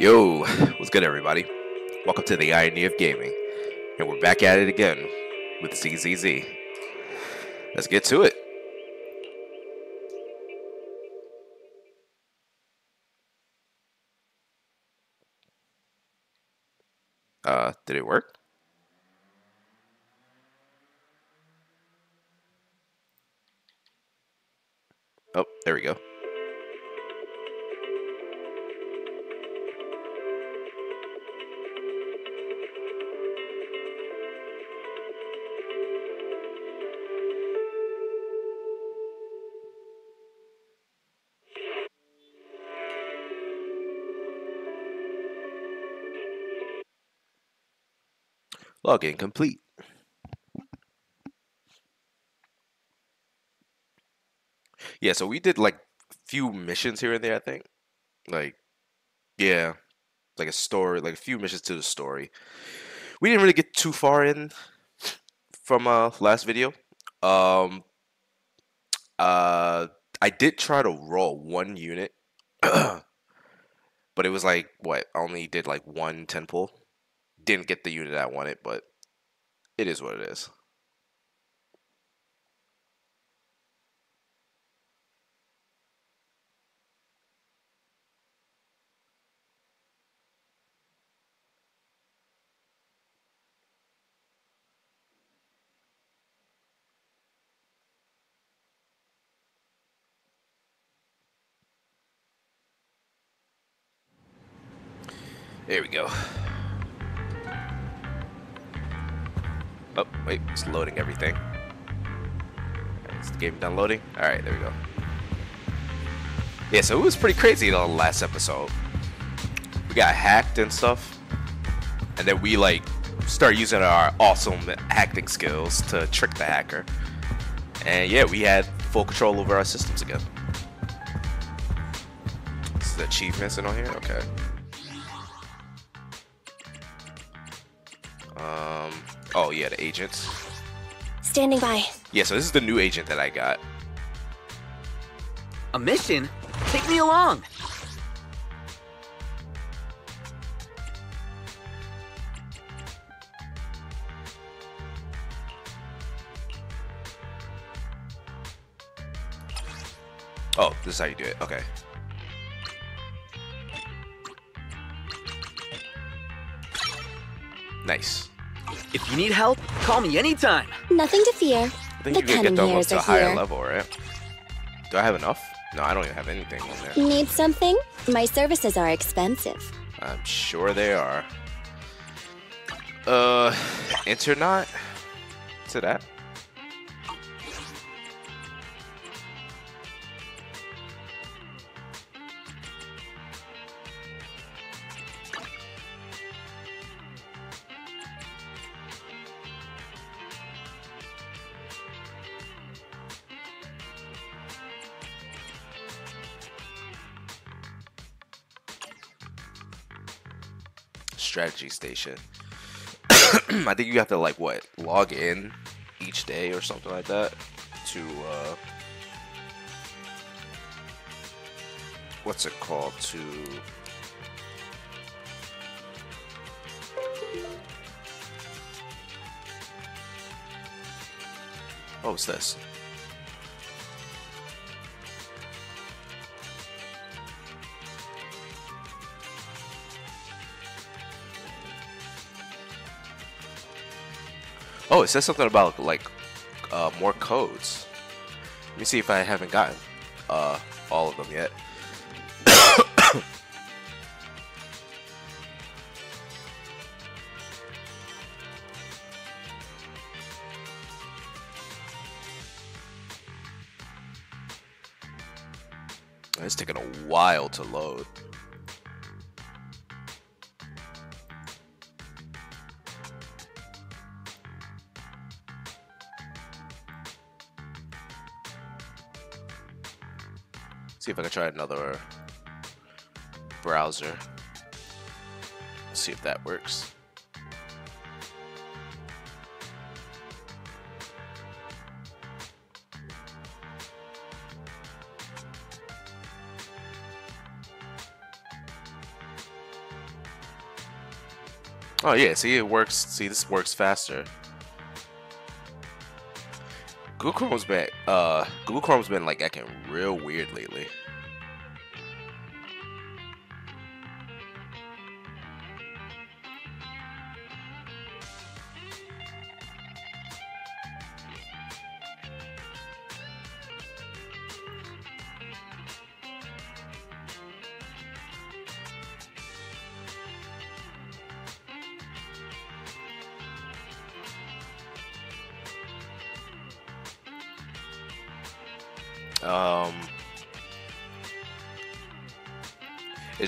Yo, what's good, everybody? Welcome to the Irony of Gaming, and we're back at it again with ZZZ. Let's get to it. Uh, did it work? Oh, there we go. Login complete. Yeah, so we did like a few missions here and there, I think. Like, yeah, like a story, like a few missions to the story. We didn't really get too far in from uh last video. Um, uh, I did try to roll one unit, but it was like what? I only did like one 10 pull. Didn't get the unit I wanted, but it is what it is. There we go. Oh, wait, it's loading everything. Is the game done loading? Alright, there we go. Yeah, so it was pretty crazy in the last episode. We got hacked and stuff. And then we, like, start using our awesome hacking skills to trick the hacker. And yeah, we had full control over our systems again. This is the achievements in on here? Okay. Um, oh yeah, the agents. Standing by. Yeah, so this is the new agent that I got. A mission? Take me along. Oh, this is how you do it. Okay. Nice. If you need help, call me anytime. Nothing to fear. I think The you can get cunning them up to a higher here. level, right? Do I have enough? No, I don't even have anything on there. Need something? My services are expensive. I'm sure they are. Uh, enter not to that. Strategy station. I think you have to like what log in each day or something like that to uh what's it called to Oh, what's this? Oh, it says something about like uh, more codes. Let me see if I haven't gotten uh, all of them yet. It's taking a while to load. See if I can try another browser. See if that works. Oh yeah, see it works. See this works faster. Google Chrome's been uh Google Chrome's been like acting real weird lately.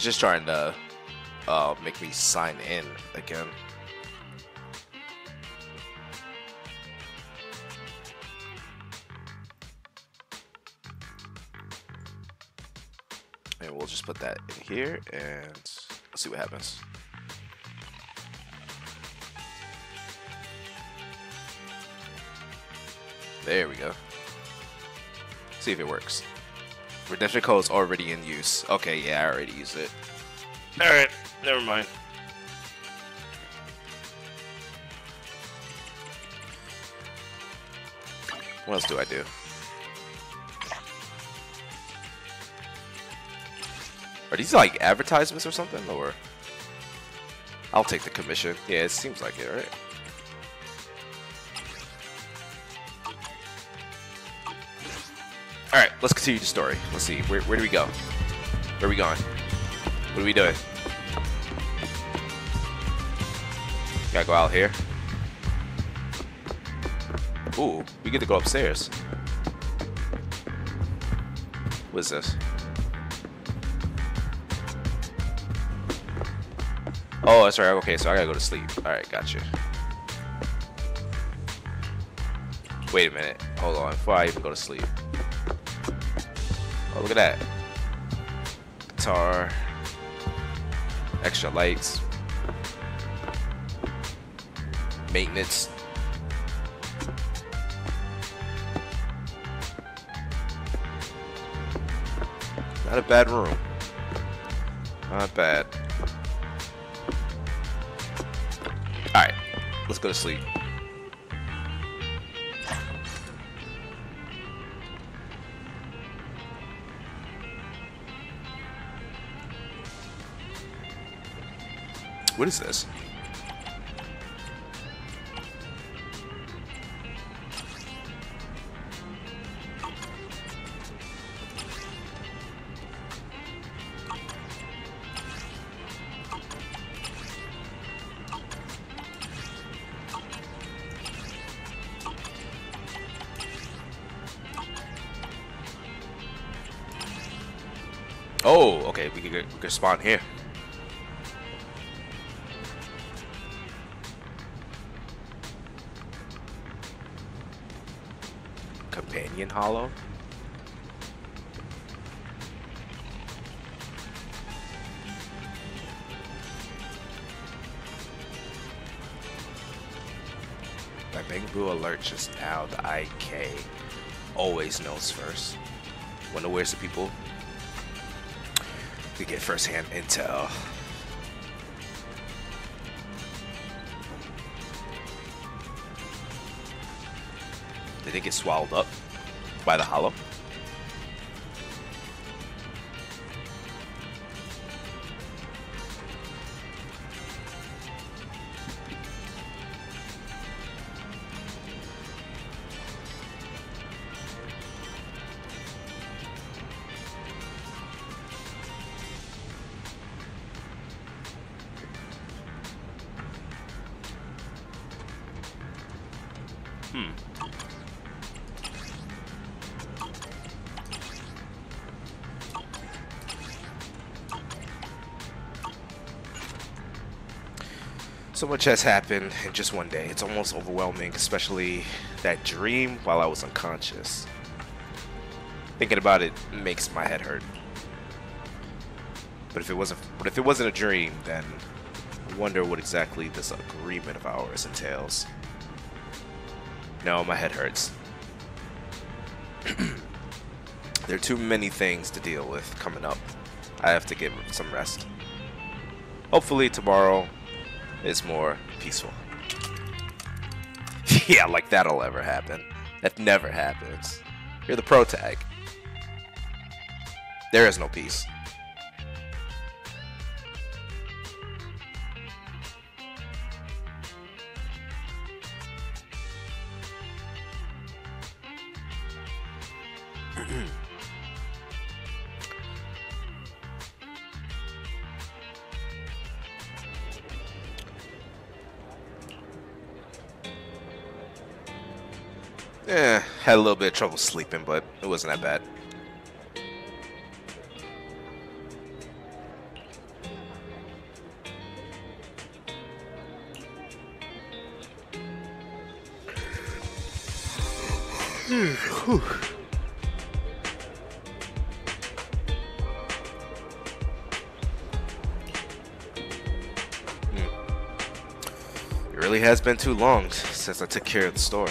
It's just trying to uh, make me sign in again. And we'll just put that in here and let's see what happens. There we go. See if it works. Redemption code is already in use. Okay, yeah, I already used it. Alright, never mind. What else do I do? Are these like advertisements or something? Or I'll take the commission. Yeah, it seems like it, right? Alright, let's continue the story. Let's see. Where, where do we go? Where are we going? What are we doing? Gotta go out here. Ooh, we get to go upstairs. What is this? Oh, that's right. Okay, so I gotta go to sleep. Alright, gotcha. Wait a minute. Hold on. Before I even go to sleep. Look at that. Guitar. Extra lights. Maintenance. Not a bad room. Not bad. Alright, let's go to sleep. What is this? Oh, okay, we can, we spawn here. Hollow. My Bangboo alert just now, the IK always knows first. Wonder where's the people? We get first-hand intel. Did it get swallowed up by the hollow? So much has happened in just one day. It's almost overwhelming, especially that dream while I was unconscious. Thinking about it makes my head hurt. But if it wasn't, but if it wasn't a dream, then I wonder what exactly this agreement of ours entails. No, my head hurts. there are too many things to deal with coming up. I have to get some rest. Hopefully tomorrow It's more peaceful. yeah, like that'll ever happen. That never happens. You're the pro tag. There is no peace. Had a little bit of trouble sleeping, but it wasn't that bad. Hmm. Hmm. It really has been too long since I took care of the store.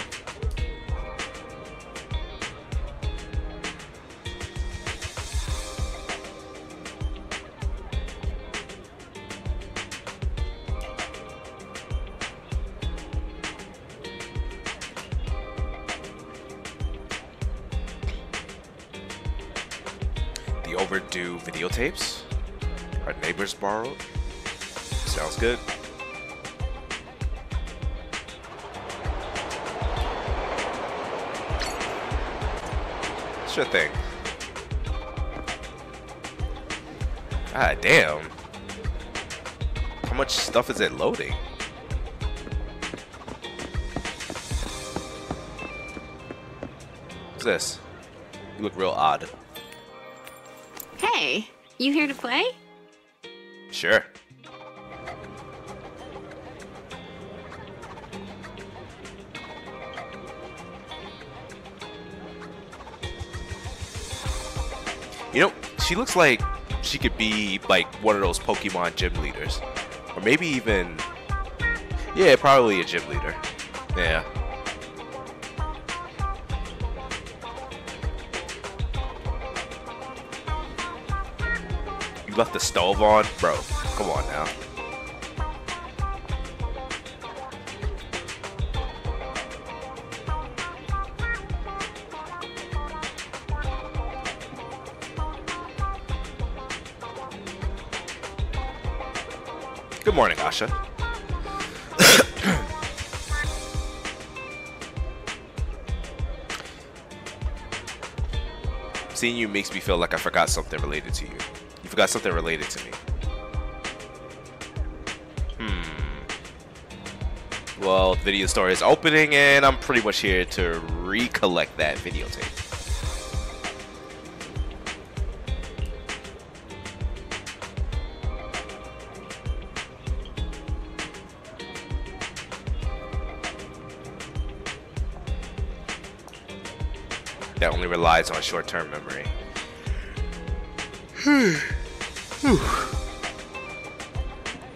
Looks like she could be like one of those Pokemon gym leaders. Or maybe even. Yeah, probably a gym leader. Yeah. You left the stove on? Bro, come on now. Seeing you makes me feel like I forgot something related to you. You forgot something related to me. Hmm. Well, video store is opening, and I'm pretty much here to recollect that videotape. That only relies on short-term memory.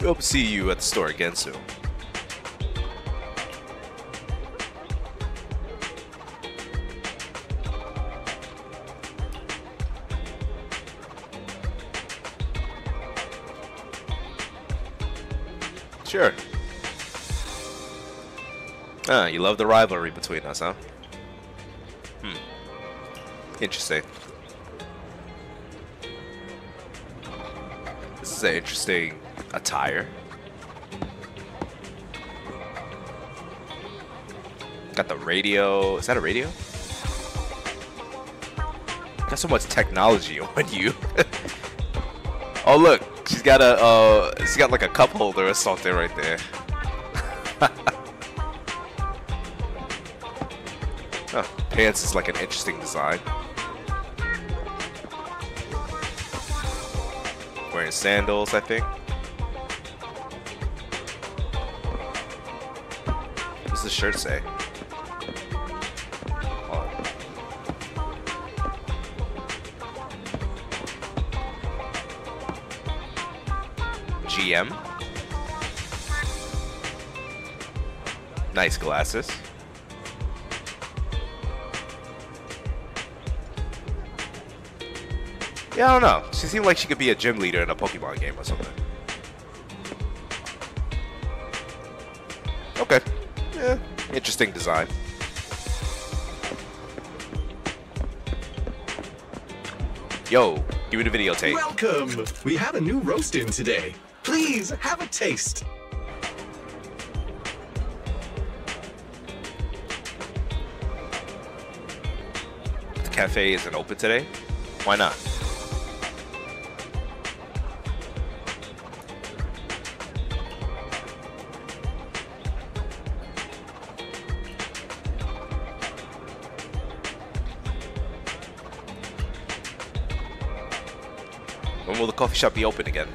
Hope to see you at the store again soon. Sure. Ah, you love the rivalry between us, huh? Interesting. This is an interesting attire. Got the radio. Is that a radio? Got so much technology on you. oh look, she's got a uh, she's got like a cup holder or something right there. Huh, pants is like an interesting design. Wearing sandals, I think. What does the shirt say? GM. Nice glasses. Yeah, I don't know. She seemed like she could be a gym leader in a Pokemon game or something. Okay. Yeah, interesting design. Yo, give me the videotape. Welcome! We have a new roast in today. Please have a taste. The cafe isn't open today. Why not? The be open again?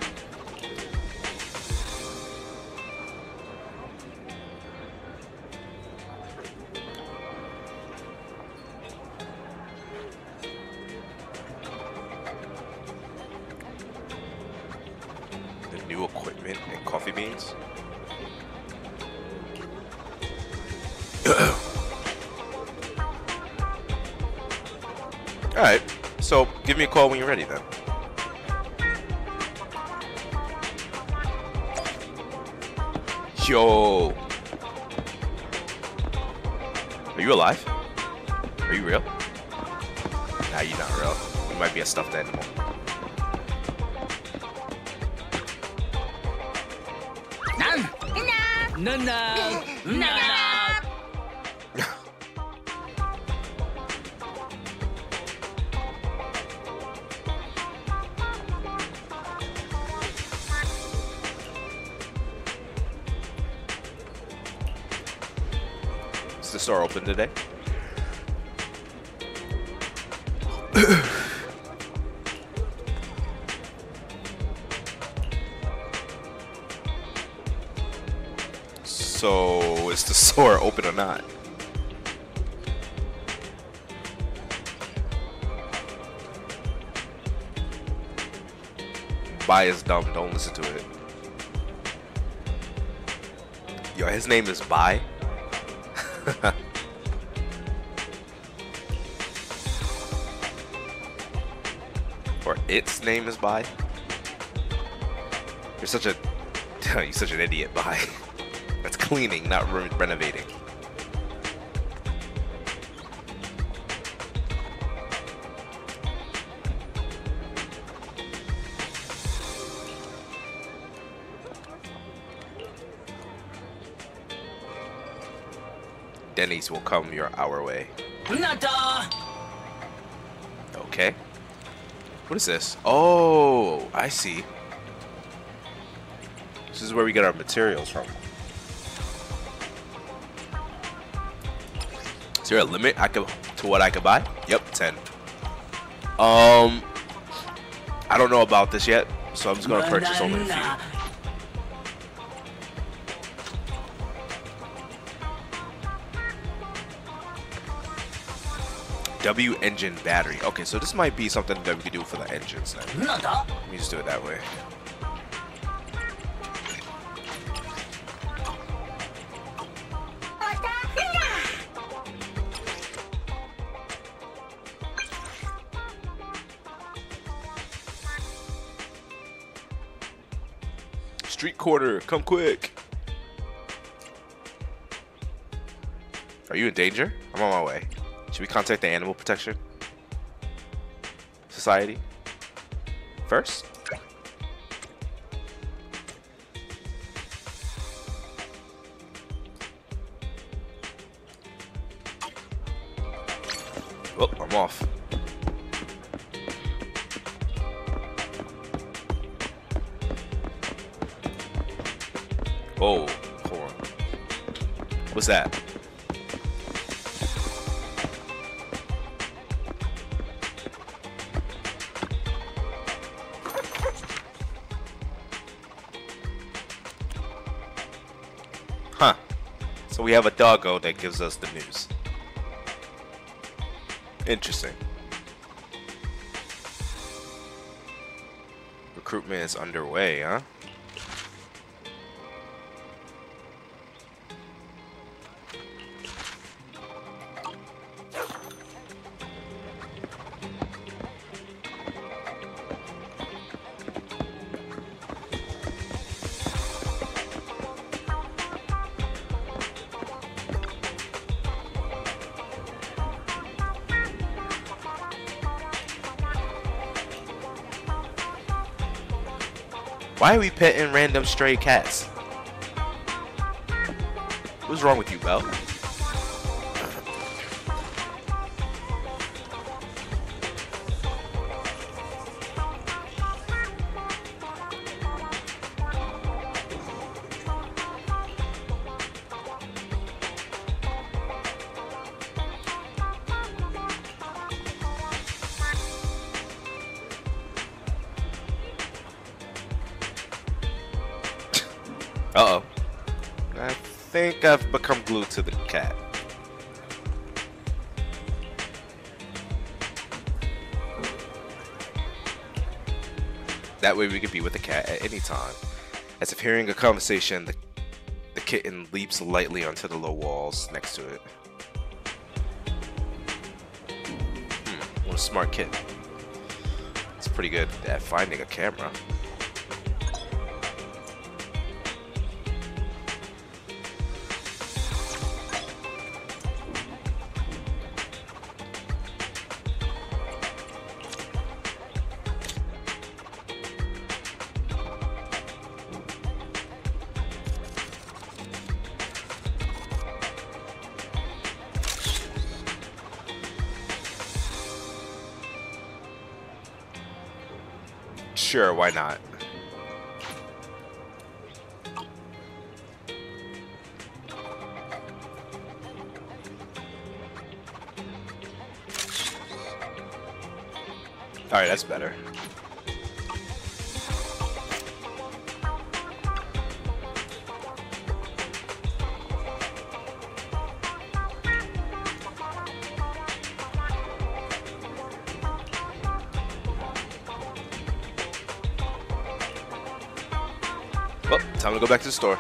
The new equipment and coffee beans? Alright, so give me a call when you're ready then. Yo. Are you alive? Not? Is dumb, don't listen to it. Yo, his name is Bye. or its name is Bye. You're such a you're such an idiot, Bye. That's cleaning, not re- renovating. Dennies will come your our way. Okay. What is this? Oh, I see. This is where we get our materials from. Is there a limit I could to what I could buy? Yep, ten. Um, I don't know about this yet, so I'm just gonna purchase only a few. W engine battery. Okay, so this might be something that we could do for the engines then. Let me just do it that way. Street corner, come quick. Are you in danger? I'm on my way. Should we contact the Animal Protection Society first? We have a doggo that gives us the news. Interesting. Recruitment is underway, huh? Why are we petting random stray cats? What's wrong with you, Belle? That way we could be with the cat at any time. As if hearing a conversation, the, the kitten leaps lightly onto the low walls next to it. Hmm, what a smart kitten. It's pretty good at finding a camera. Go back to the store.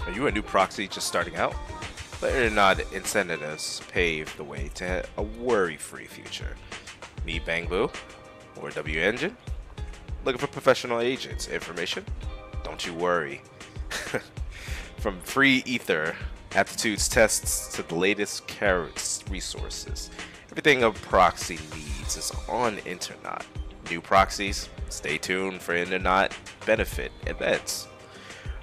Are you a new proxy just starting out? Let or not incentives pave the way to a worry-free future. Need Bangboo or W Engine? Looking for professional agents. Information? Don't you worry. From free ether, aptitudes tests to the latest carrots resources. Everything a proxy needs is on Inter-Knot. New proxies? Stay tuned for Inter-Knot benefit events.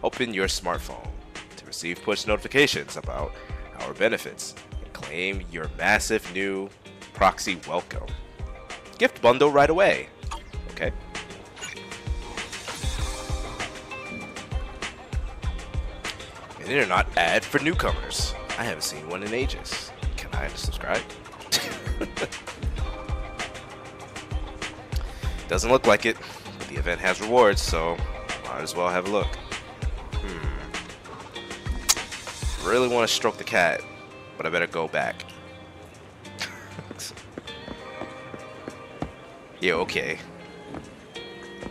Open your smartphone to receive push notifications about our benefits and claim your massive new proxy welcome. Gift bundle right away. Okay. Internet ad for newcomers. I haven't seen one in ages. Can I subscribe? Doesn't look like it, but the event has rewards, so might as well have a look. Hmm. Really want to stroke the cat, but I better go back. yeah, okay.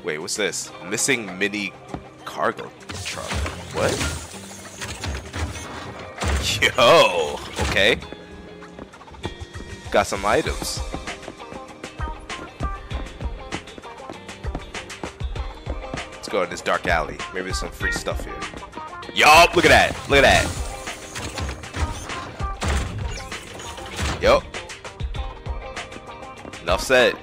Wait, what's this? Missing mini cargo truck. What? Yo, okay. Got some items. Let's go in this dark alley. Maybe there's some free stuff here. Yup, look at that. Look at that. Yup. Enough said.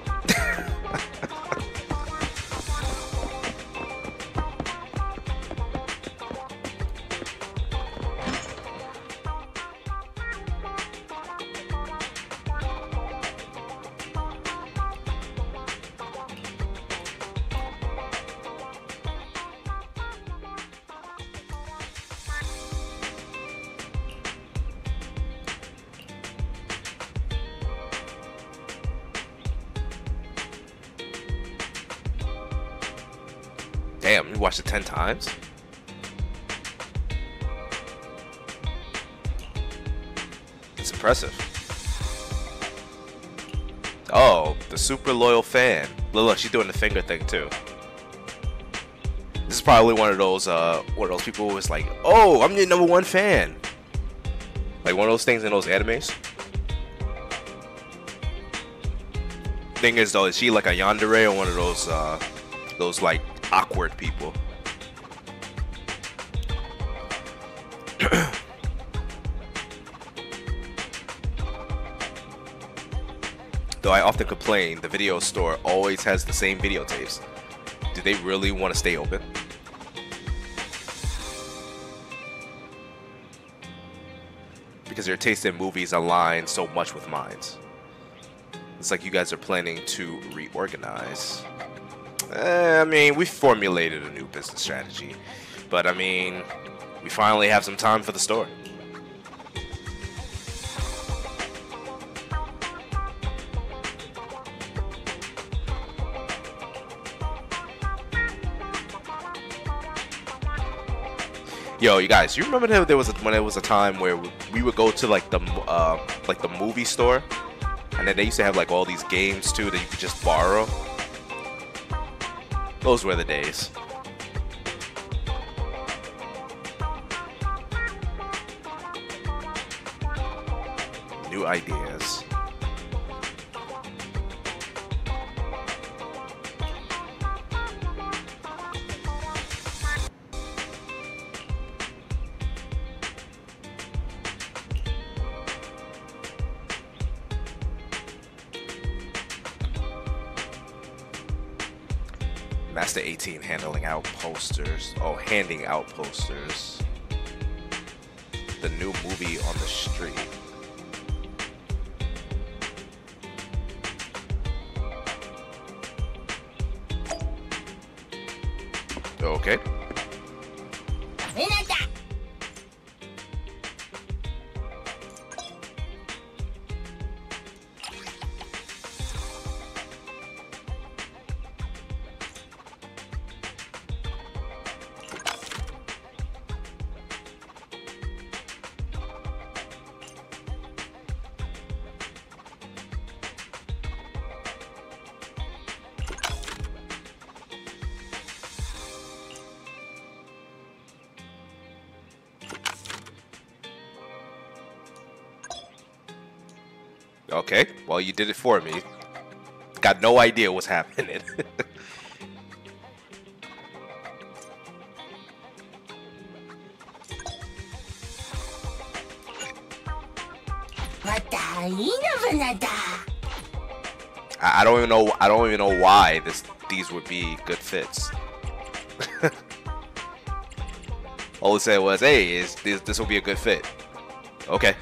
Super loyal fan. Look, look, she's doing the finger thing too. This is probably one of those, uh, one of those people who is like, oh, I'm your number one fan. Like one of those things in those animes. Thing is though, is she like a yandere or one of those uh those like awkward people? Though I often complain, the video store always has the same videotapes. Do they really want to stay open? Because your taste in movies align so much with mine. It's like you guys are planning to reorganize. Eh, I mean, we formulated a new business strategy. But I mean, we finally have some time for the store. Yo, you guys, you remember there was a, when there was a time where we would go to like the uh, like the movie store, and then they used to have like all these games too that you could just borrow. Those were the days. New ideas. Master 18 handling out posters. Oh, handing out posters. The new movie on the street. Okay. You did it for me. Got no idea what's happening. I, I don't even know. I don't even know why this these would be good fits. All it said was, "Hey, is this this will be a good fit?" Okay.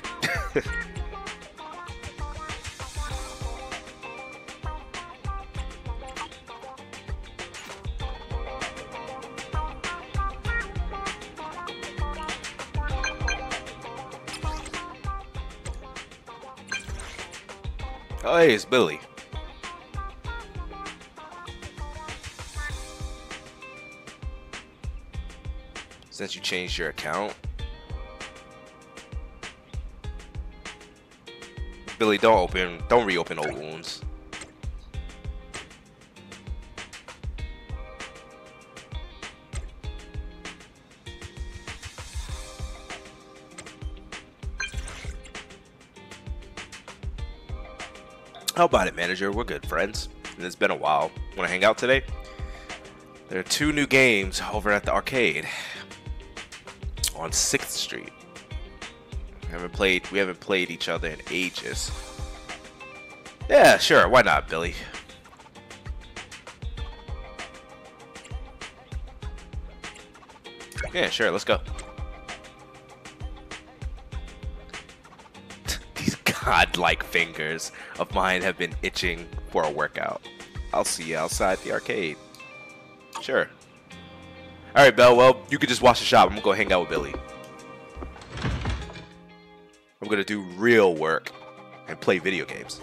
Billy. Since you changed your account, Billy, don't open, don't reopen old wounds. How about it, manager? We're good friends. And it's been a while. Want to hang out today? There are two new games over at the arcade on Sixth Street. We haven't played. We haven't played each other in ages. Yeah, sure. Why not, Billy? Yeah, sure. Let's go. Godlike fingers of mine have been itching for a workout. I'll see you outside the arcade. Sure. All right, Belle. Well, you could just watch the shop. I'm gonna go hang out with Billy. I'm gonna do real work and play video games.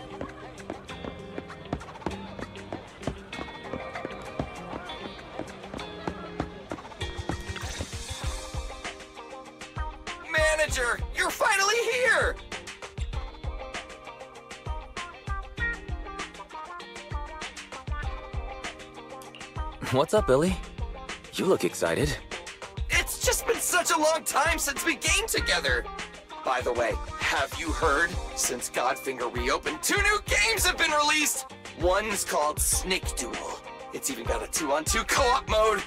What's up, Billy? You look excited. It's just been such a long time since we gamed together. By the way, have you heard? Since Godfinger reopened, two new games have been released. One's called Snake Duel. It's even got a two-on-two co-op mode.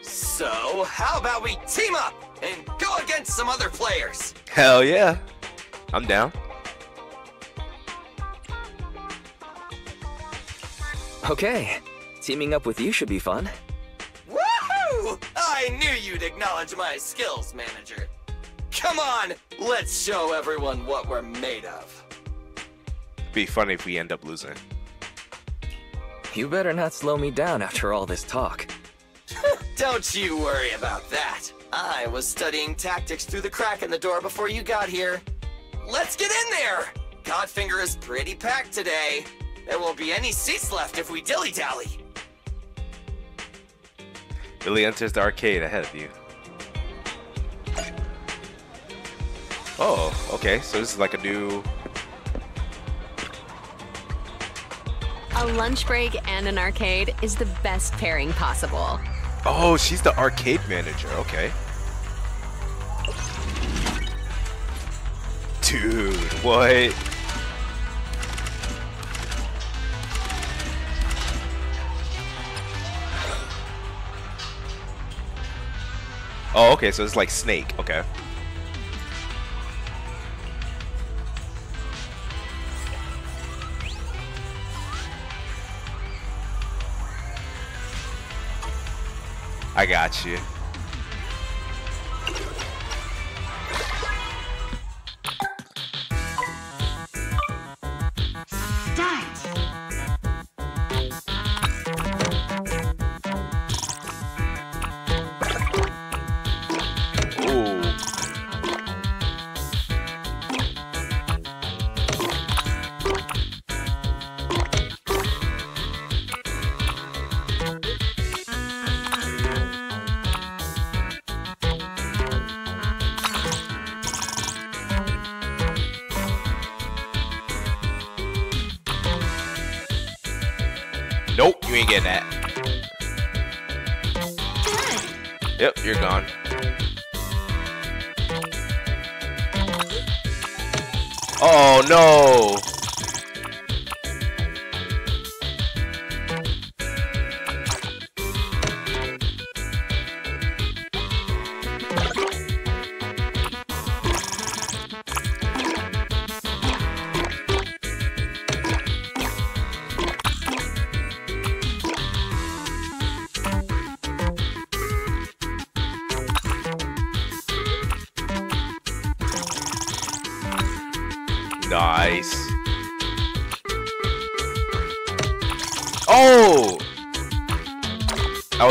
So, how about we team up and go against some other players? Hell yeah. I'm down. Okay, teaming up with you should be fun. Woohoo! I knew you'd acknowledge my skills, manager. Come on, let's show everyone what we're made of. Be funny if we end up losing. You better not slow me down after all this talk. Don't you worry about that. I was studying tactics through the crack in the door before you got here. Let's get in there! Godfinger is pretty packed today. There won't be any seats left if we dilly-dally. Billy enters the arcade ahead of you. Oh, okay. So this is like a new. A lunch break and an arcade is the best pairing possible. Oh, she's the arcade manager. Okay. Dude, what? Oh, okay. So it's like Snake. Okay. I got you.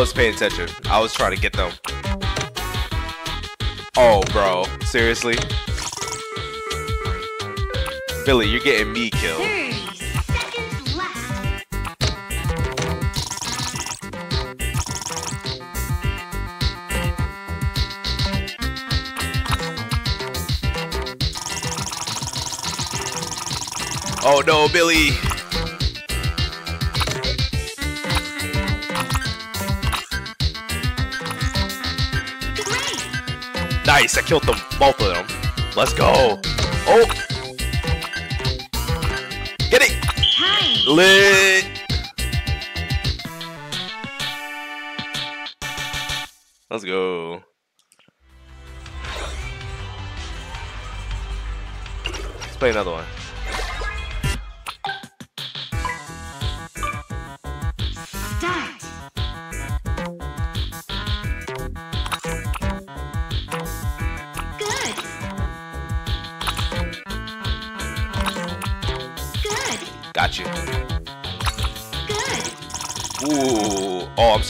Was paying attention. I was trying to get them. Oh, bro. Seriously? Billy, you're getting me killed. Oh no, Billy! Nice, I killed them, both of them. Let's go. Oh! Get it! Lit! Let's go. Let's play another one.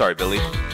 Sorry, Billy.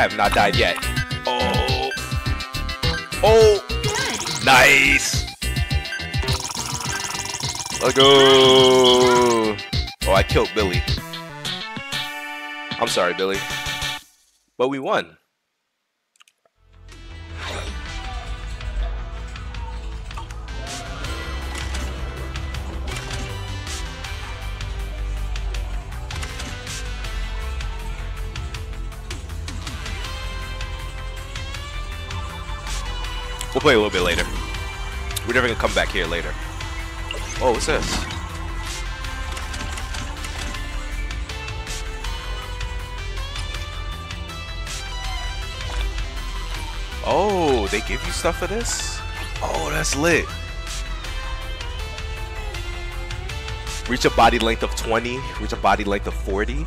I have not died yet. Oh. Oh. Nice. Let's go. Oh, I killed Billy. I'm sorry, Billy. But we won. Play a little bit later. We're never gonna come back here later. Oh, what's this? Oh, they give you stuff for this? Oh, that's lit. Reach a body length of 20, reach a body length of 40.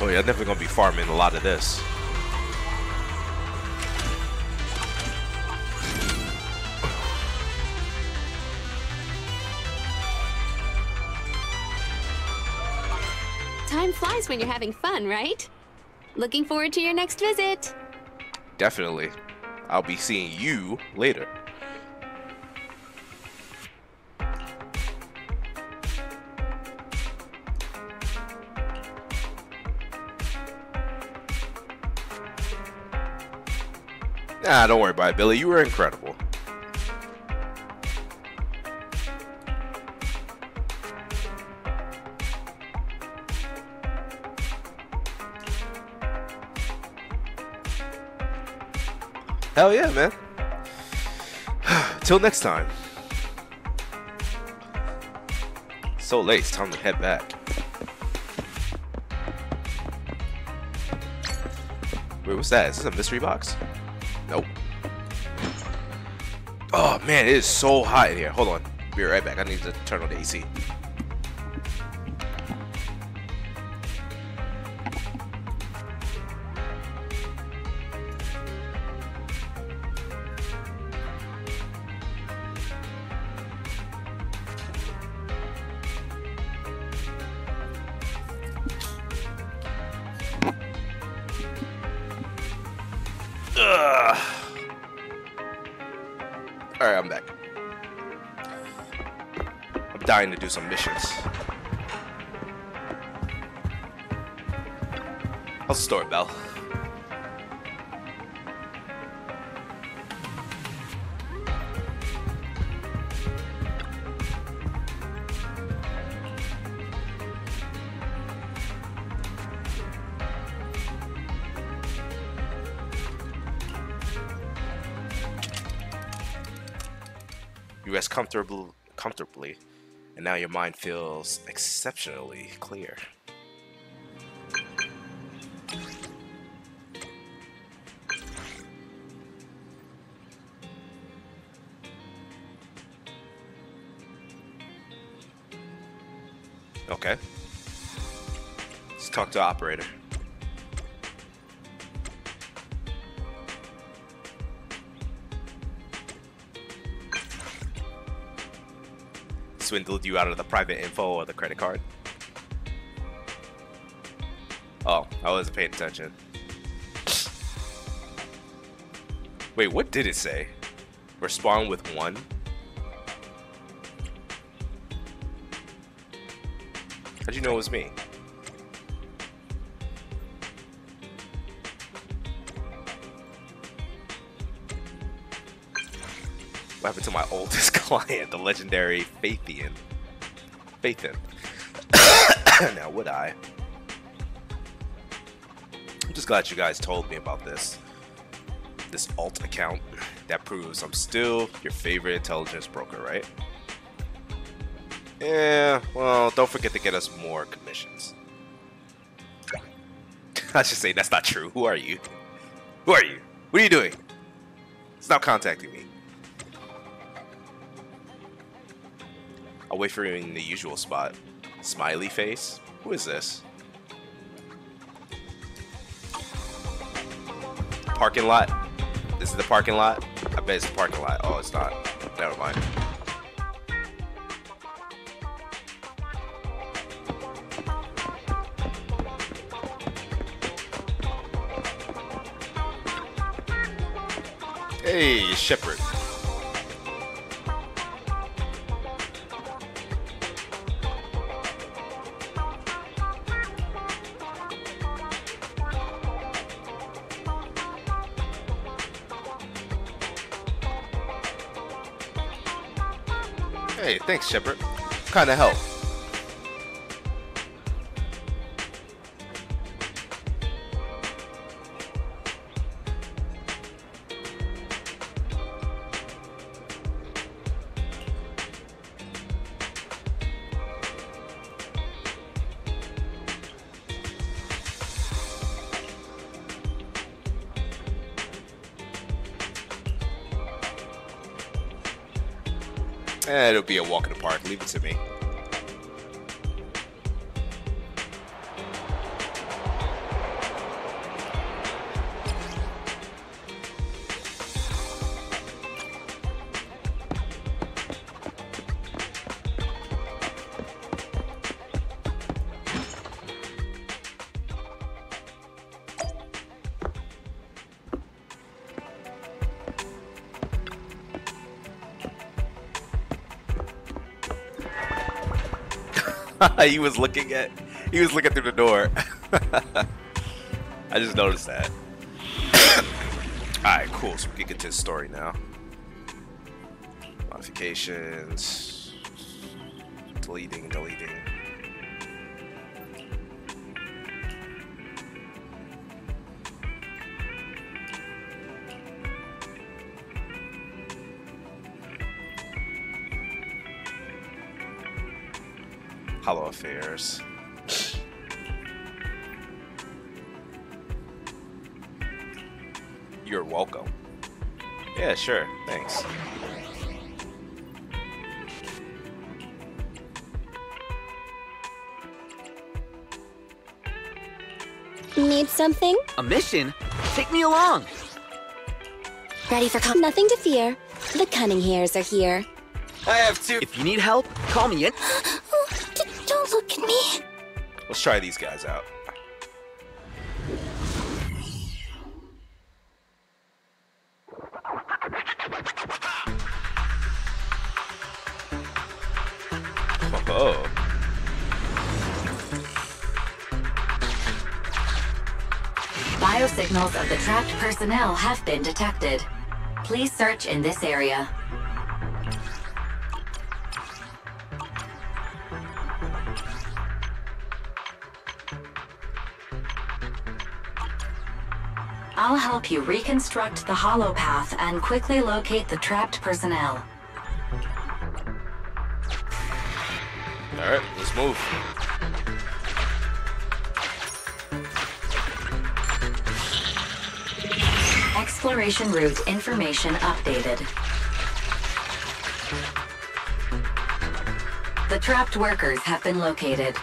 Oh yeah, I'm definitely gonna be farming a lot of this. Time flies when you're having fun, right? Looking forward to your next visit. Definitely. I'll be seeing you later. Nah, don't worry about it, Billy. You were incredible. Hell yeah, man. Till next time. So late, it's time to head back. Wait, what's that? Is this a mystery box? Nope. Oh man, it is so hot in here. Hold on. Be right back. I need to turn on the AC. Your mind feels exceptionally clear. Okay. Let's talk to operator. Swindled you out of the private info or the credit card? Oh, I wasn't paying attention. Wait, what did it say? Respond with one? How'd you know it was me? What happened to my oldest client, the legendary Fathian? Fathin. now, would I? I'm just glad you guys told me about this. This alt account that proves I'm still your favorite intelligence broker, right? Yeah, well, don't forget to get us more commissions. I should say that's not true. Who are you? Who are you? What are you doing? Stop contacting me. For you in the usual spot. Smiley face? Who is this? Parking lot? This is the parking lot? I bet it's the parking lot. Oh, it's not. Never mind. Hey, Shepard. Kind of help. Eh, it'll be a walk. Leave it to me. he was looking at he was looking through the door. I just noticed that. Alright, cool. So we can get to the story now. Modifications. Deleting, deleting. Affairs. You're welcome. Yeah, sure. Thanks. Need something? A mission? Take me along. Ready for com- Nothing to fear. The Cunning Hares are here. I have two. If you need help, call me in. Let's try these guys out. Oh. Biosignals of the trapped personnel have been detected. Please search in this area. Help you reconstruct the hollow path and quickly locate the trapped personnel. Alright, let's move. Exploration route information updated. The trapped workers have been located.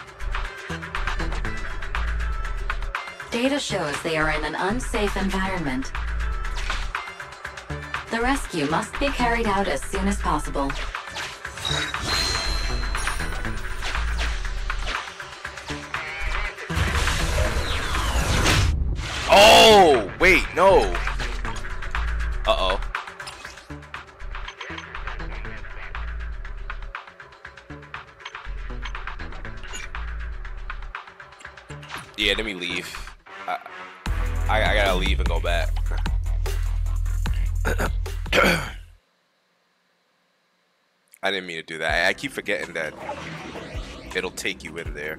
Data shows they are in an unsafe environment. The rescue must be carried out as soon as possible. Oh, wait, no. Uh-oh. Yeah, let me leave. I didn't mean to do that. I, keep forgetting that it'll take you in there.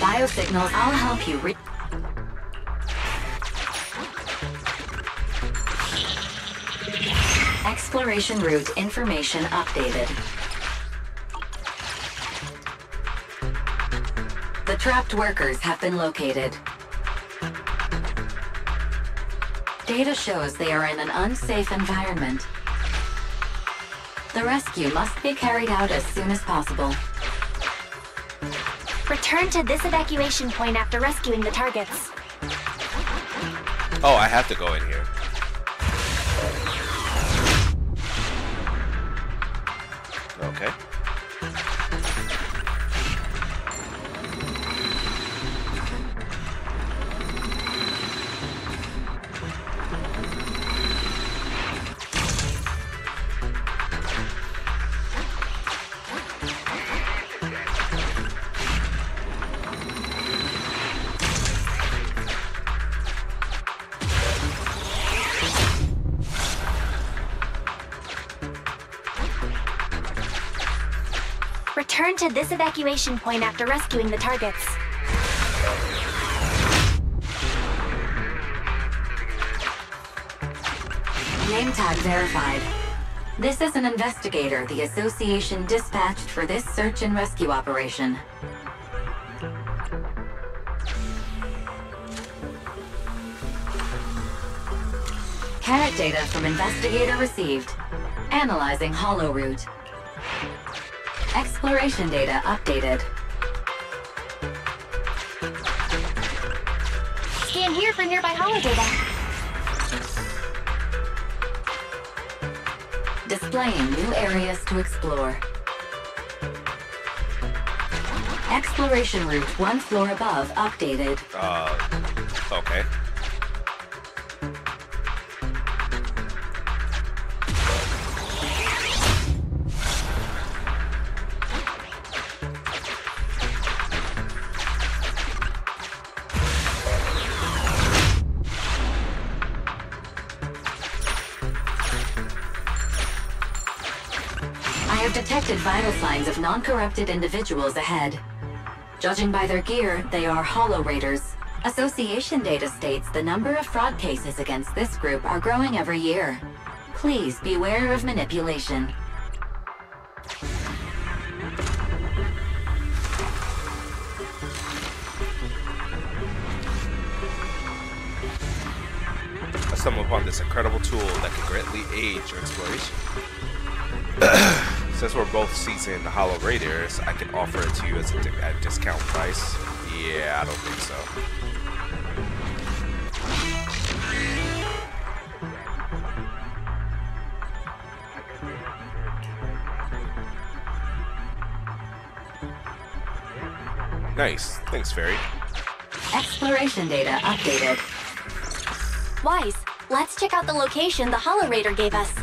Biosignals, I'll help you Exploration route information updated. The trapped workers have been located. Data shows they are in an unsafe environment. The rescue must be carried out as soon as possible. Return to this evacuation point after rescuing the targets. Oh, I have to go in here. This evacuation point after rescuing the targets. Name tag verified. This is an investigator the association dispatched for this search and rescue operation. Carrot data from investigator received. Analyzing hollow route. Exploration data updated. Scan here for nearby holodata. Displaying new areas to explore. Exploration route one floor above updated. Uh, non-corrupted individuals ahead. Judging by their gear, they are Hollow Raiders. Association data states the number of fraud cases against this group are growing every year. Please beware of manipulation. I stumbled upon this incredible tool that can greatly aid your exploration. Since we're both seasoned Hollow Raiders, I can offer it to you as a at discount price. Yeah, I don't think so. Nice. Thanks, Fairy. Exploration data updated. Wise, let's check out the location the Hollow Raider gave us.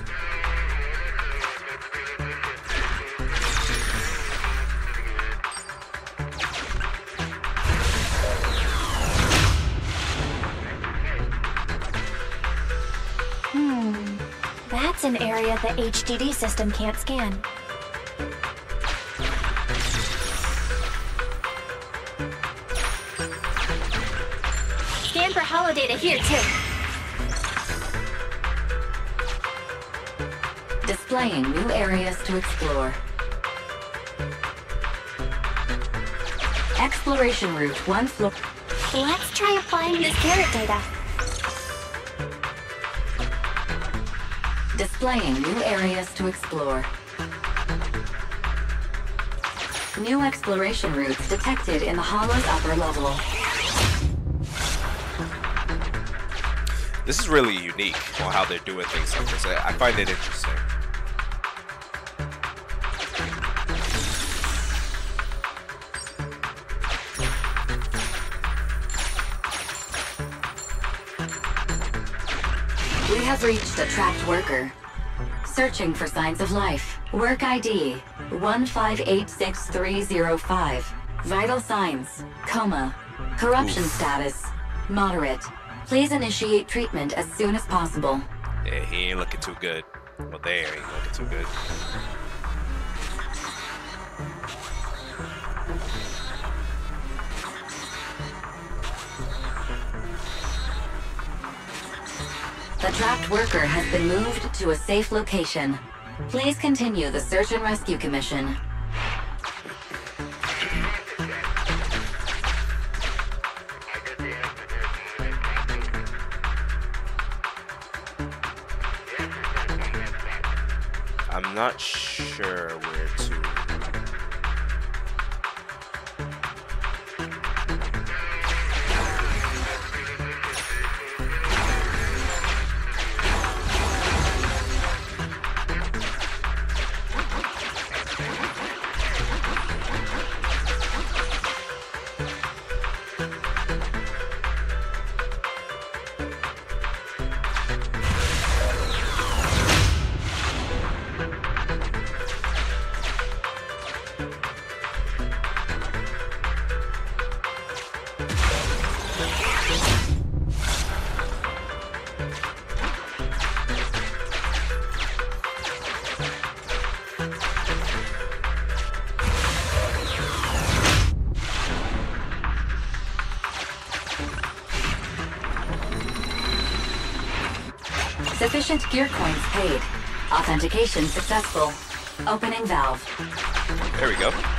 An area the HDD system can't scan. Scan for hollow data here too. Displaying new areas to explore. Exploration route one floor. Let's try applying this carrot data. Displaying new areas to explore. New exploration routes detected in the hollow's upper level. This is really unique on how they're doing things like this. I, I find it interesting. We have reached a trapped worker. Searching for signs of life. Work ID 1586305. Vital signs coma. Corruption status moderate. Please initiate treatment as soon as possible. Yeah, he ain't looking too good. Well, they ain't looking too good. The trapped worker has been moved to a safe location. Please continue the search and rescue commission. I'm not sure. Merchant gear coins paid. Authentication successful. Opening valve. There we go.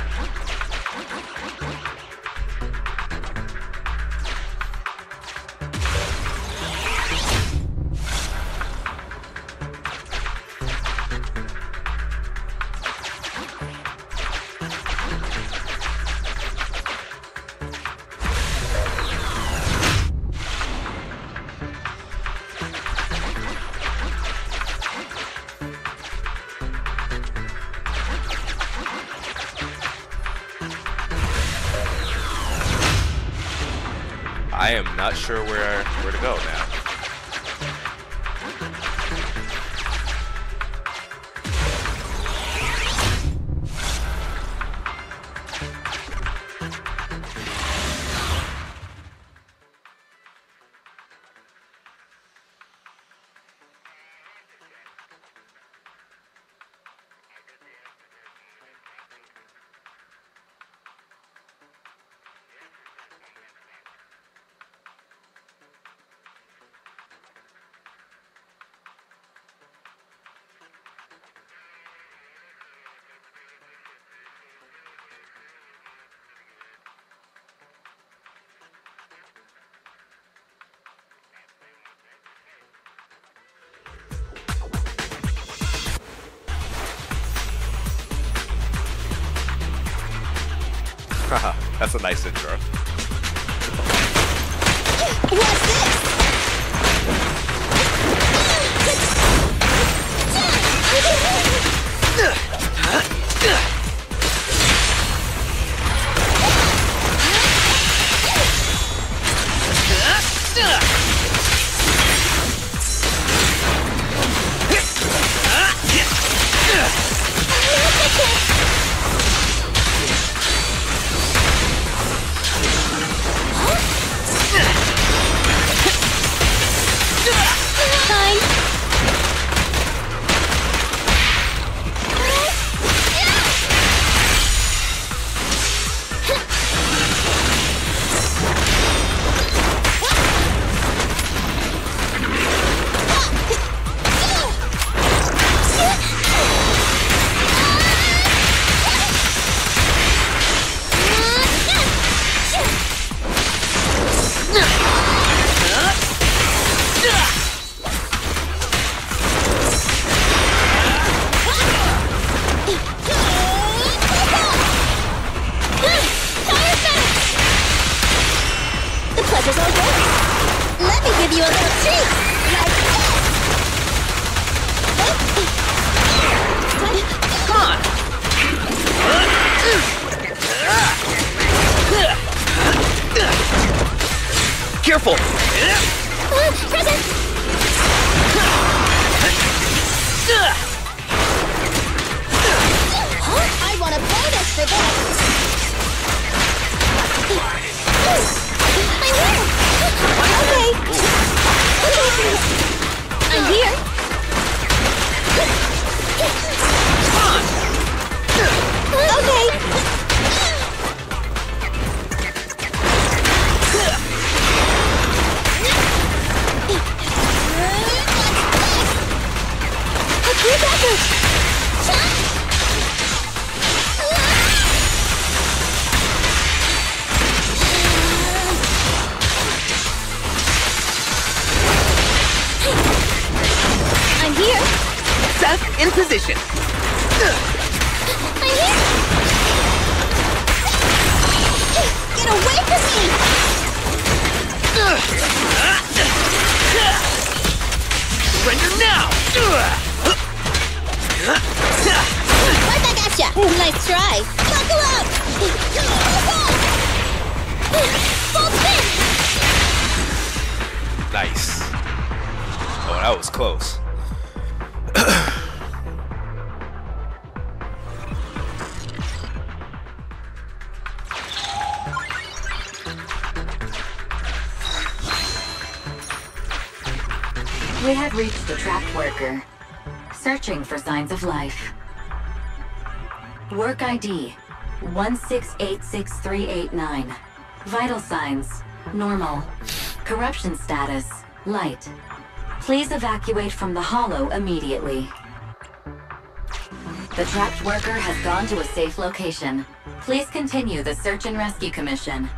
That's a nice intro. 6389. Vital signs, normal. Corruption status, light. Please evacuate from the hollow immediately. The trapped worker has gone to a safe location. Please continue the search and rescue commission.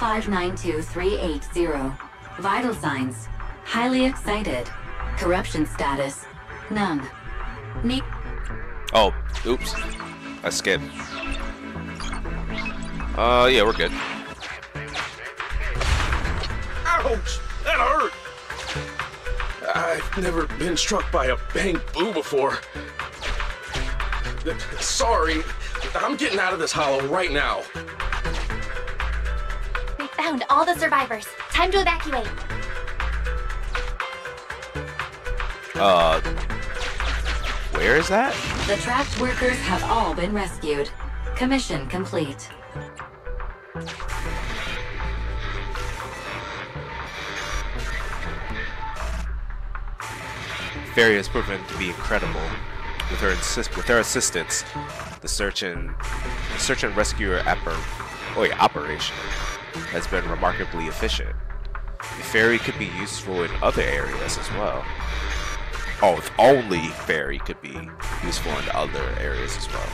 1592380. Vital signs. Highly excited. Corruption status. None. Need Oh, oops. I skipped. Uh, yeah, we're good. Ouch! That hurt! I've never been struck by a bang boo before. Sorry, I'm getting out of this hollow right now. We found all the survivors. Time to evacuate. Uh, where is that? The trapped workers have all been rescued. Commission complete. Fairy has proven to be incredible. With her insist with her assistance, the search and the search and rescue appar oh yeah, operation has been remarkably efficient. The fairy could be useful in other areas as well. Oh, if only fairy could be useful in other areas as well.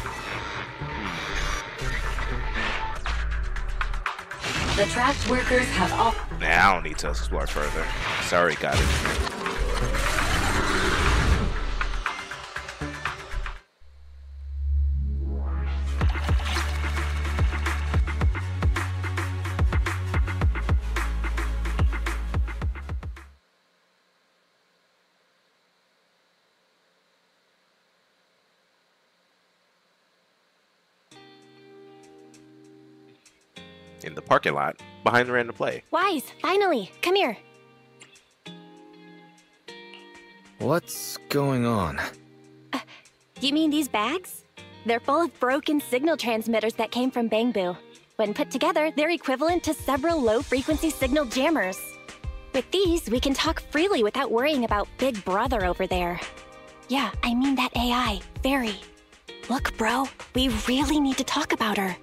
The trapped workers have all. Nah, I don't need to explore further. Sorry, got it. Parking lot, behind the random play. Wise, finally. Come here. What's going on? Uh, you mean these bags? They're full of broken signal transmitters that came from Bangboo. When put together, they're equivalent to several low-frequency signal jammers. With these, we can talk freely without worrying about Big Brother over there. Yeah, I mean that AI, Fairy. Look, bro, we really need to talk about her.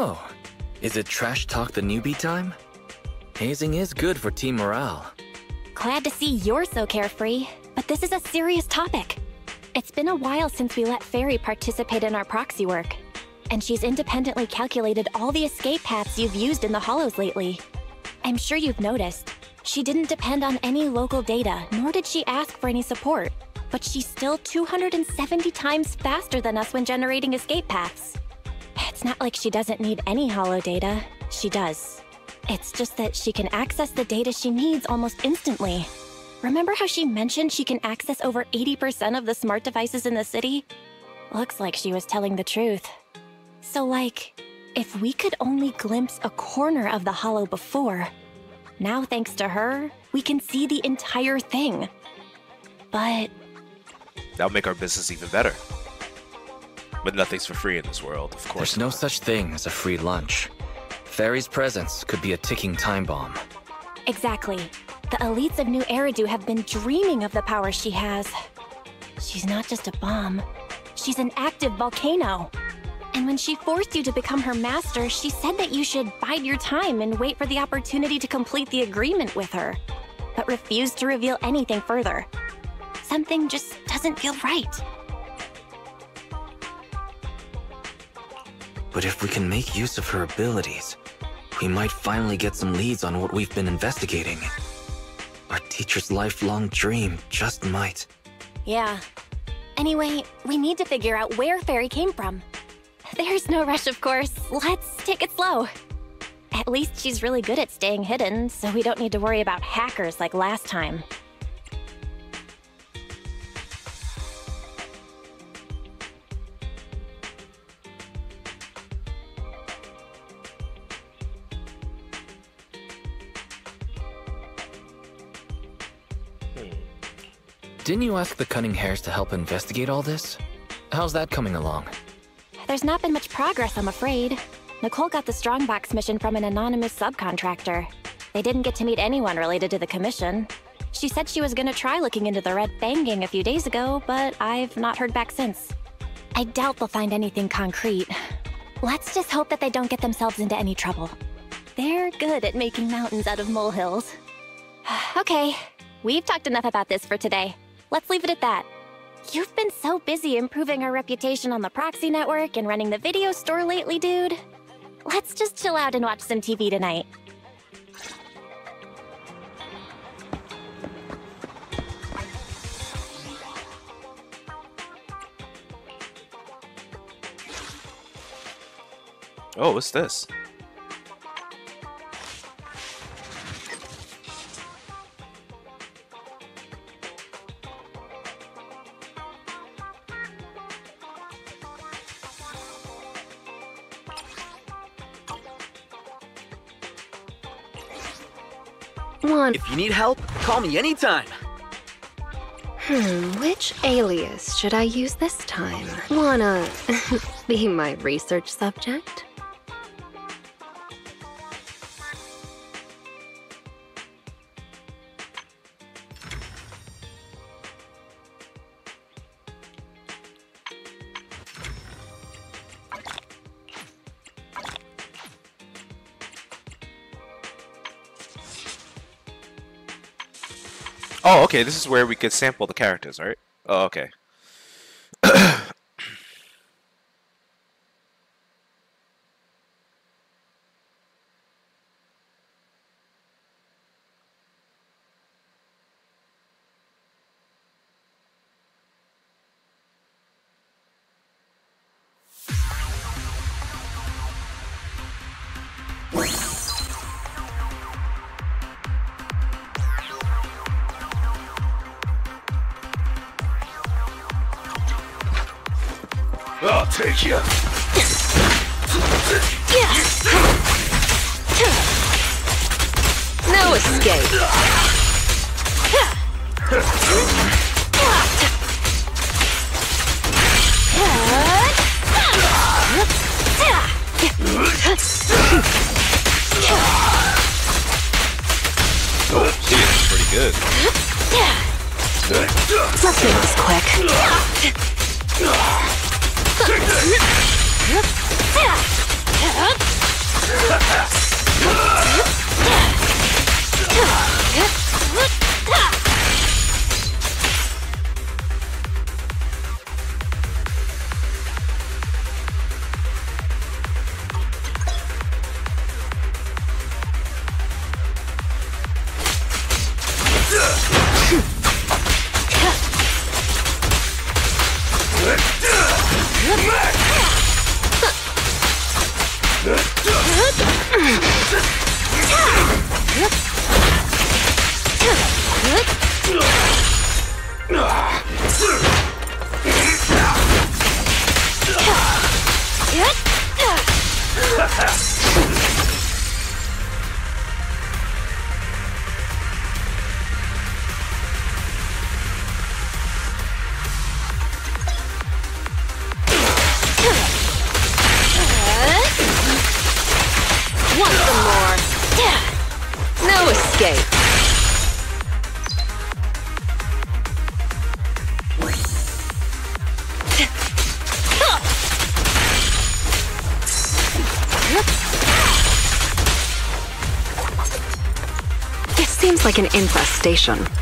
Oh, is it trash talk the newbie time? Hazing is good for team morale. Glad to see you're so carefree, but this is a serious topic. It's been a while since we let Fairy participate in our proxy work, and she's independently calculated all the escape paths you've used in the hollows lately. I'm sure you've noticed. She didn't depend on any local data, nor did she ask for any support, but she's still 270 times faster than us when generating escape paths. It's not like she doesn't need any hollow data. She does. It's just that she can access the data she needs almost instantly. Remember how she mentioned she can access over 80% of the smart devices in the city? Looks like she was telling the truth. So, like, if we could only glimpse a corner of the hollow before, now thanks to her, we can see the entire thing. But That'll make our business even better. But nothing's for free in this world, of course. There's no such thing as a free lunch. Fairy's presence could be a ticking time bomb. Exactly. The elites of New Eridu have been dreaming of the power she has. She's not just a bomb, she's an active volcano. And when she forced you to become her master, she said that you should bide your time and wait for the opportunity to complete the agreement with her, but refused to reveal anything further. Something just doesn't feel right. But if we can make use of her abilities, we might finally get some leads on what we've been investigating. Our teacher's lifelong dream just might. Yeah. Anyway, we need to figure out where Fairy came from. There's no rush, of course. Let's take it slow. At least she's really good at staying hidden, so we don't need to worry about hackers like last time. Didn't you ask the Cunning Hares to help investigate all this? How's that coming along? There's not been much progress, I'm afraid. Nicole got the Strongbox mission from an anonymous subcontractor. They didn't get to meet anyone related to the commission. She said she was gonna try looking into the Red Fang gang a few days ago, but I've not heard back since. I doubt they'll find anything concrete. Let's just hope that they don't get themselves into any trouble. They're good at making mountains out of molehills. okay, we've talked enough about this for today. Let's leave it at that. You've been so busy improving our reputation on the proxy network and running the video store lately, dude. Let's just chill out and watch some TV tonight. Oh, what's this? One. If you need help, call me anytime. Hmm, which alias should I use this time? Wanna be my research subject? Okay. This is where we could sample the characters, right? Oh, okay. You. Infestation.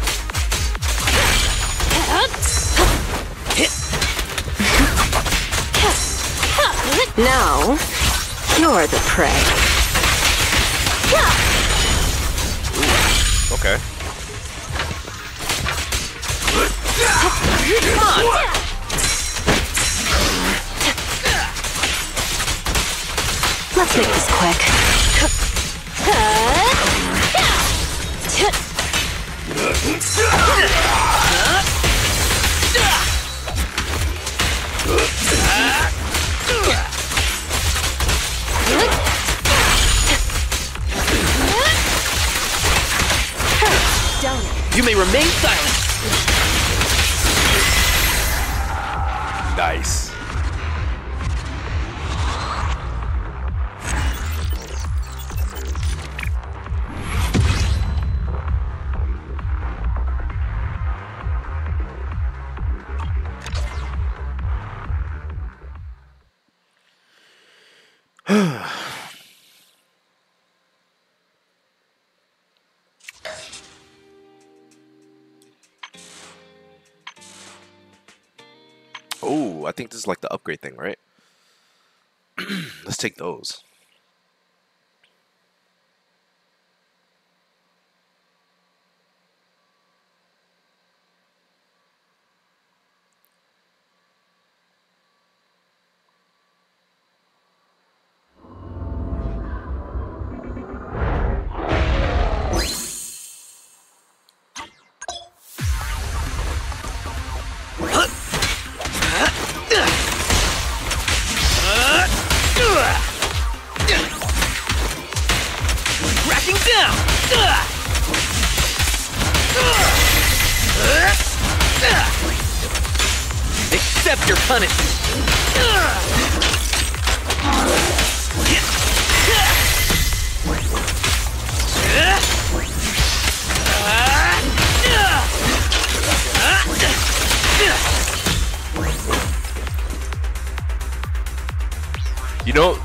I think this is like the upgrade thing, right? Let's take those.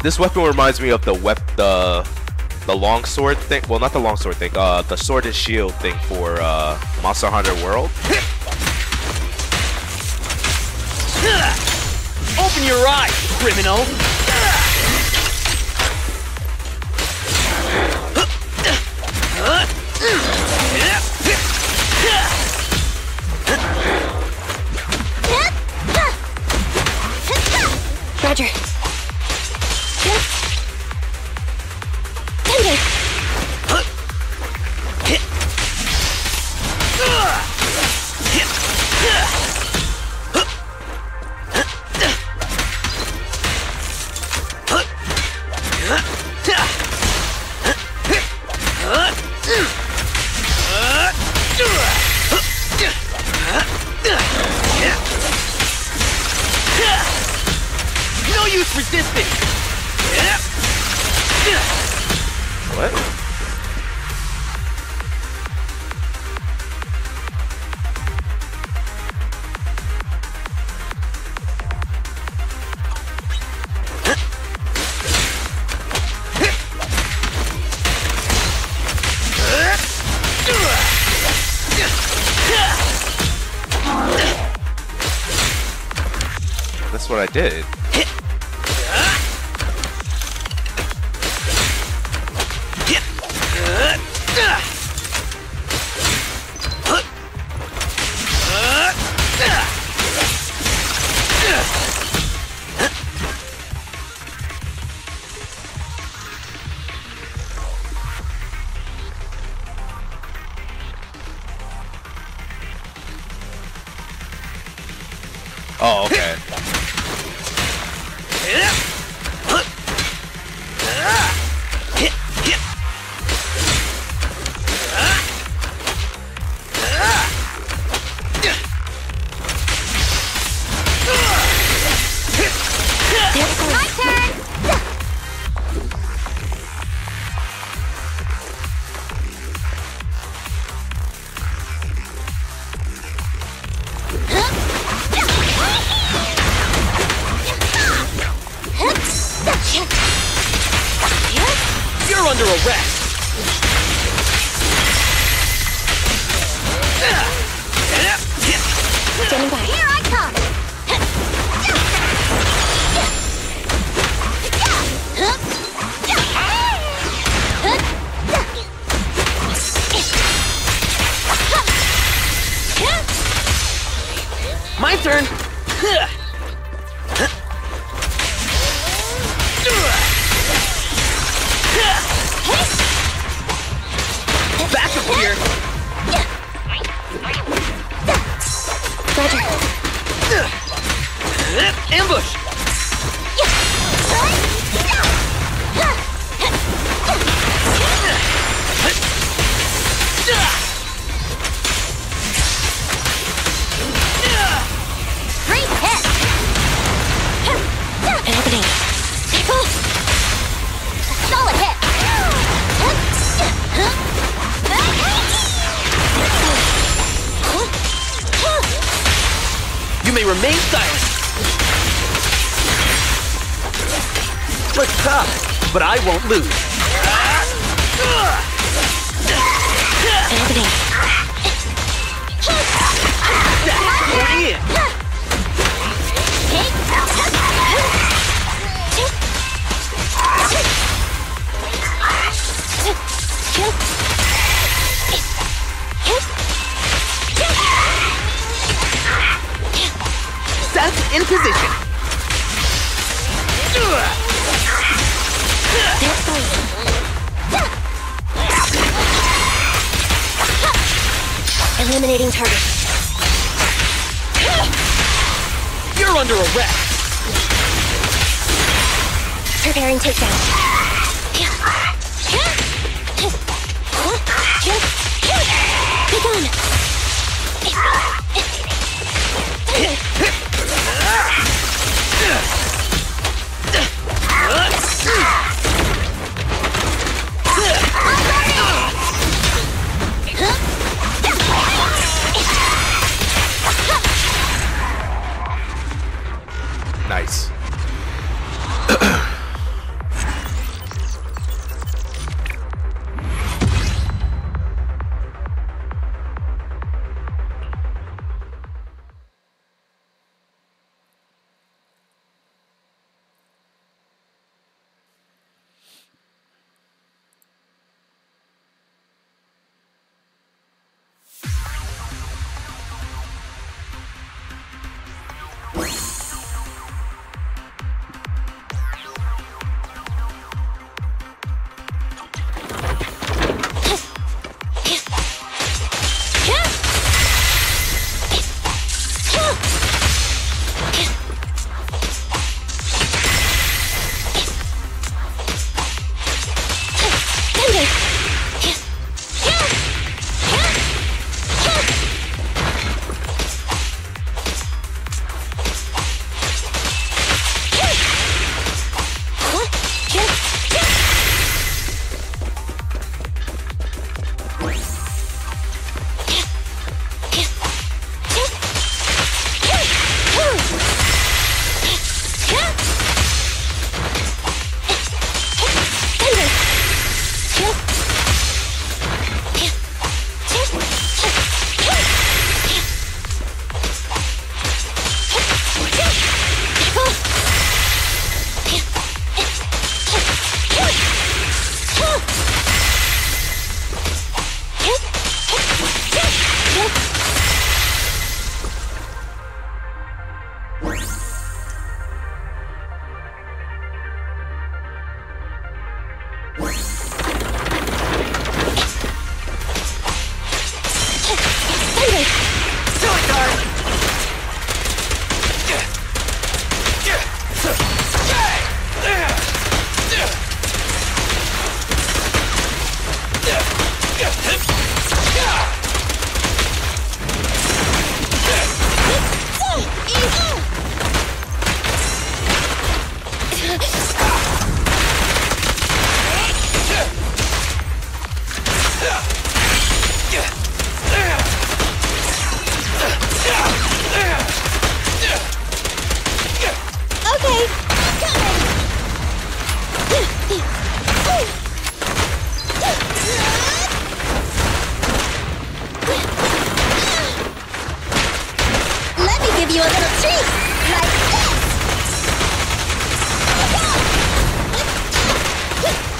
This weapon reminds me of the wep the the long sword thing. Well, not the long sword thing. Uh, the sword and shield thing for uh, Monster Hunter World. Open your eyes, criminal! I won't lose.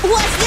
What's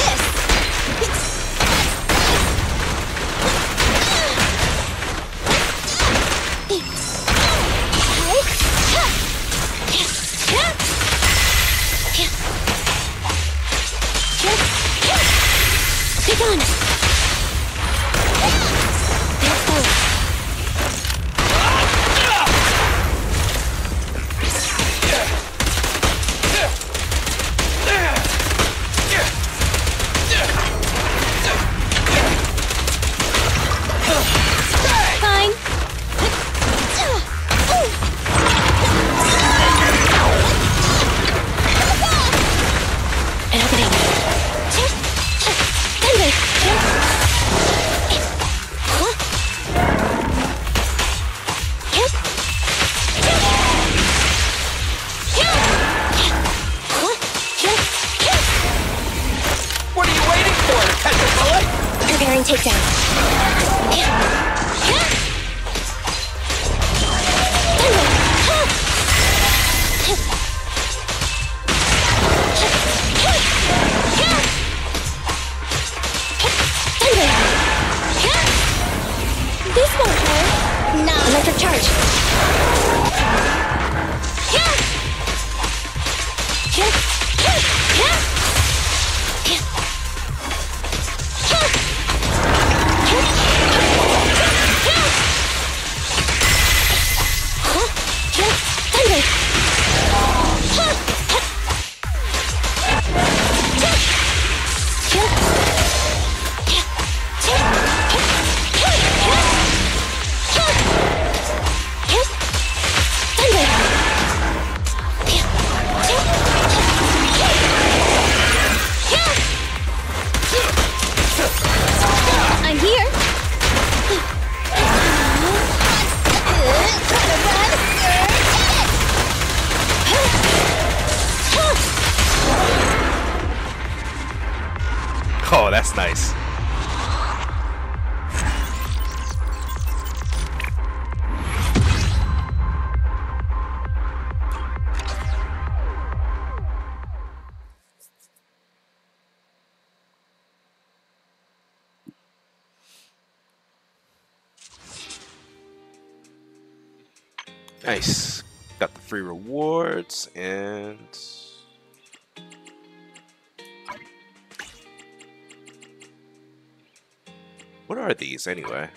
anyway?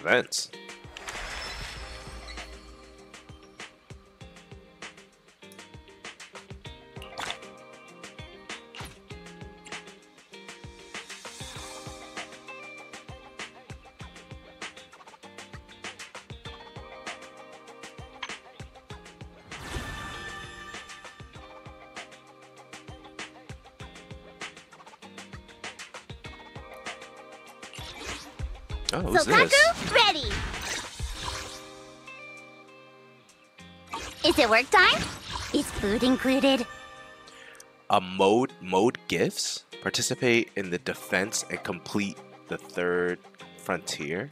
Events. Oh, who's this? It work time? Is food included? A mode mode gifts. Participate in the defense and complete the third frontier.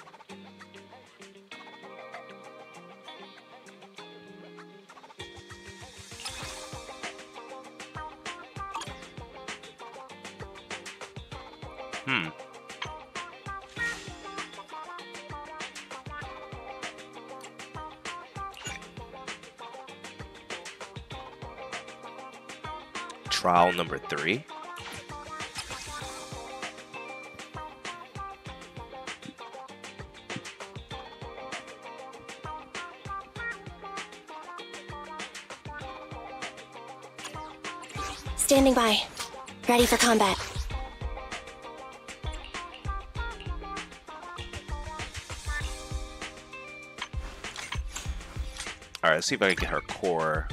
Hmm. Trial number three. Standing by. Ready for combat. All right, let's see if I can get her core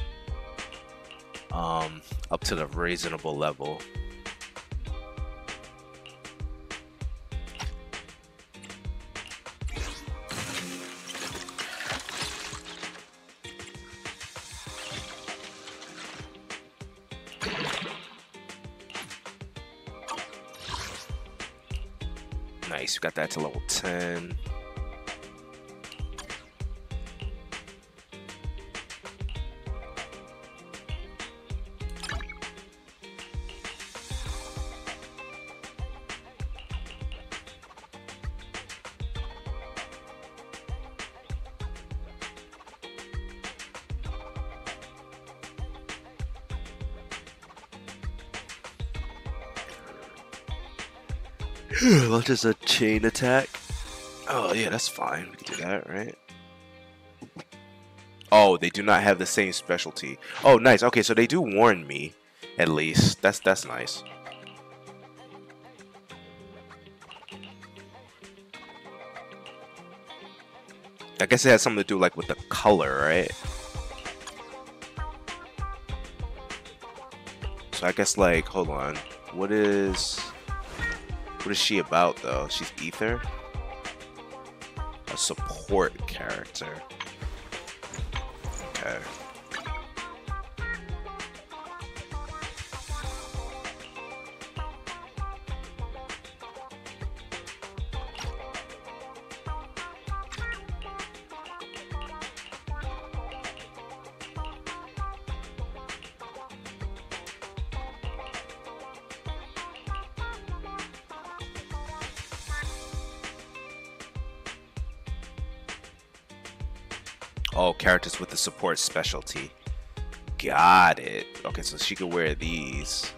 um, up to the reasonable level. Nice, we got that to level 10. Launches a chain attack. Oh yeah, that's fine. We can do that, right? Oh, they do not have the same specialty. Oh, nice. Okay, so they do warn me, at least. That's that's nice. I guess it has something to do like with the color, right? So I guess like, hold on. What is what is she about though? She's Ether? A support character. Okay. support specialty. Got it. Okay, so she can wear these.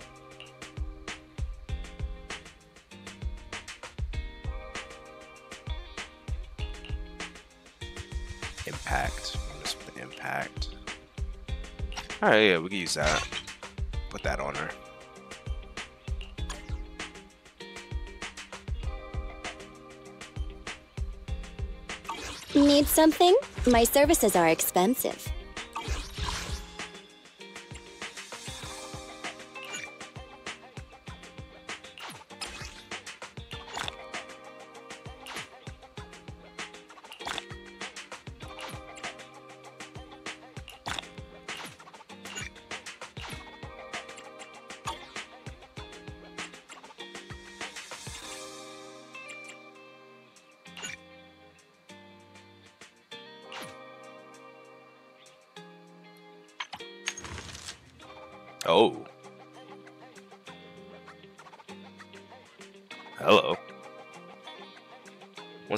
Impact. Just put impact. Alright, yeah, we can use that. Put that on her. Need something? My services are expensive.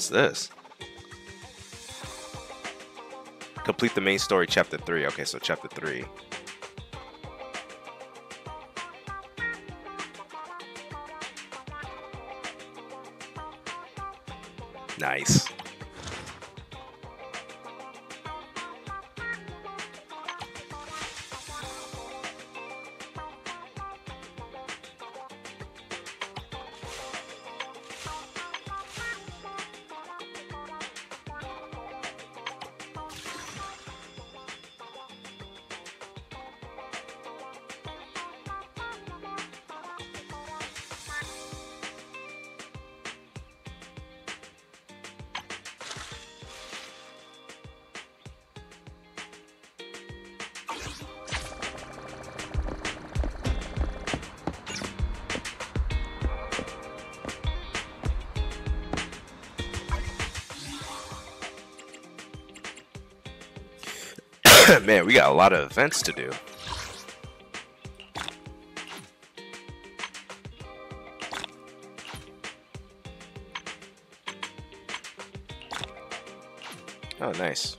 This? Complete the main story, chapter 3. Okay, so chapter 3. Nice. Man, we got a lot of events to do. Oh, nice.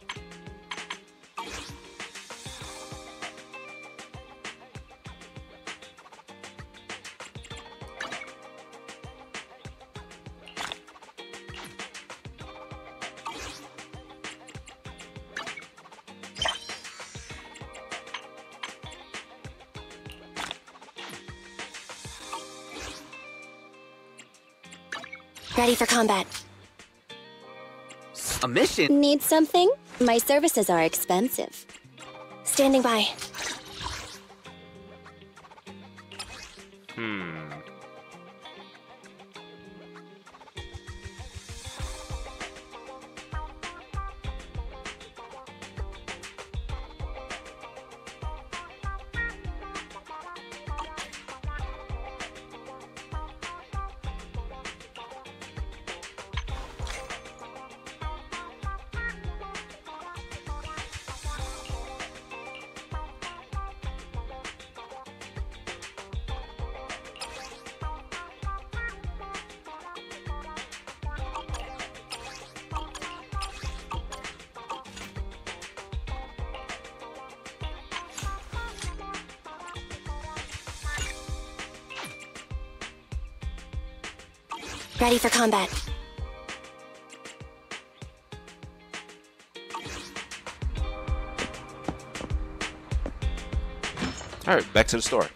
Combat. A mission? Need something? My services are expensive. Standing by. Ready for combat. All right, back to the store.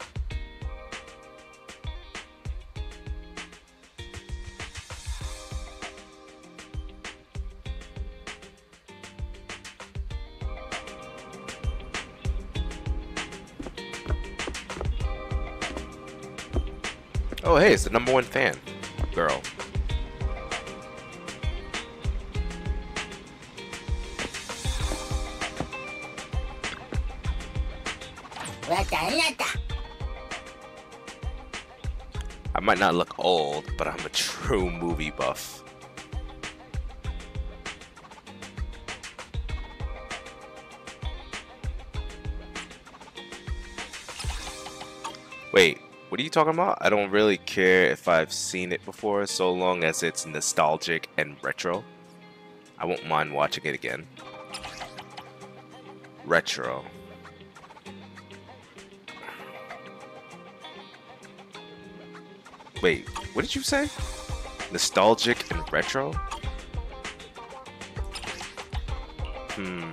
Oh, hey, it's the number one fan girl. Might not look old, but I'm a true movie buff. Wait, what are you talking about? I don't really care if I've seen it before, so long as it's nostalgic and retro. I won't mind watching it again. Retro. Wait, what did you say? Nostalgic and retro? Hmm.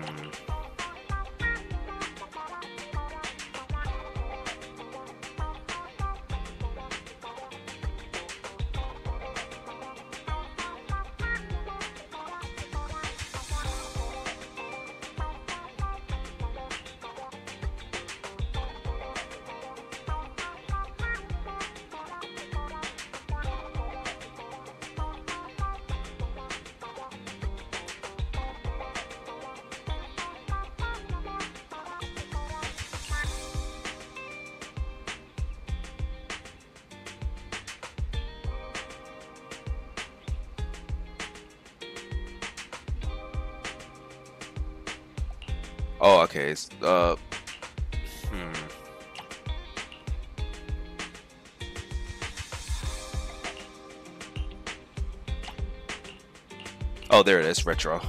There it is. Retro.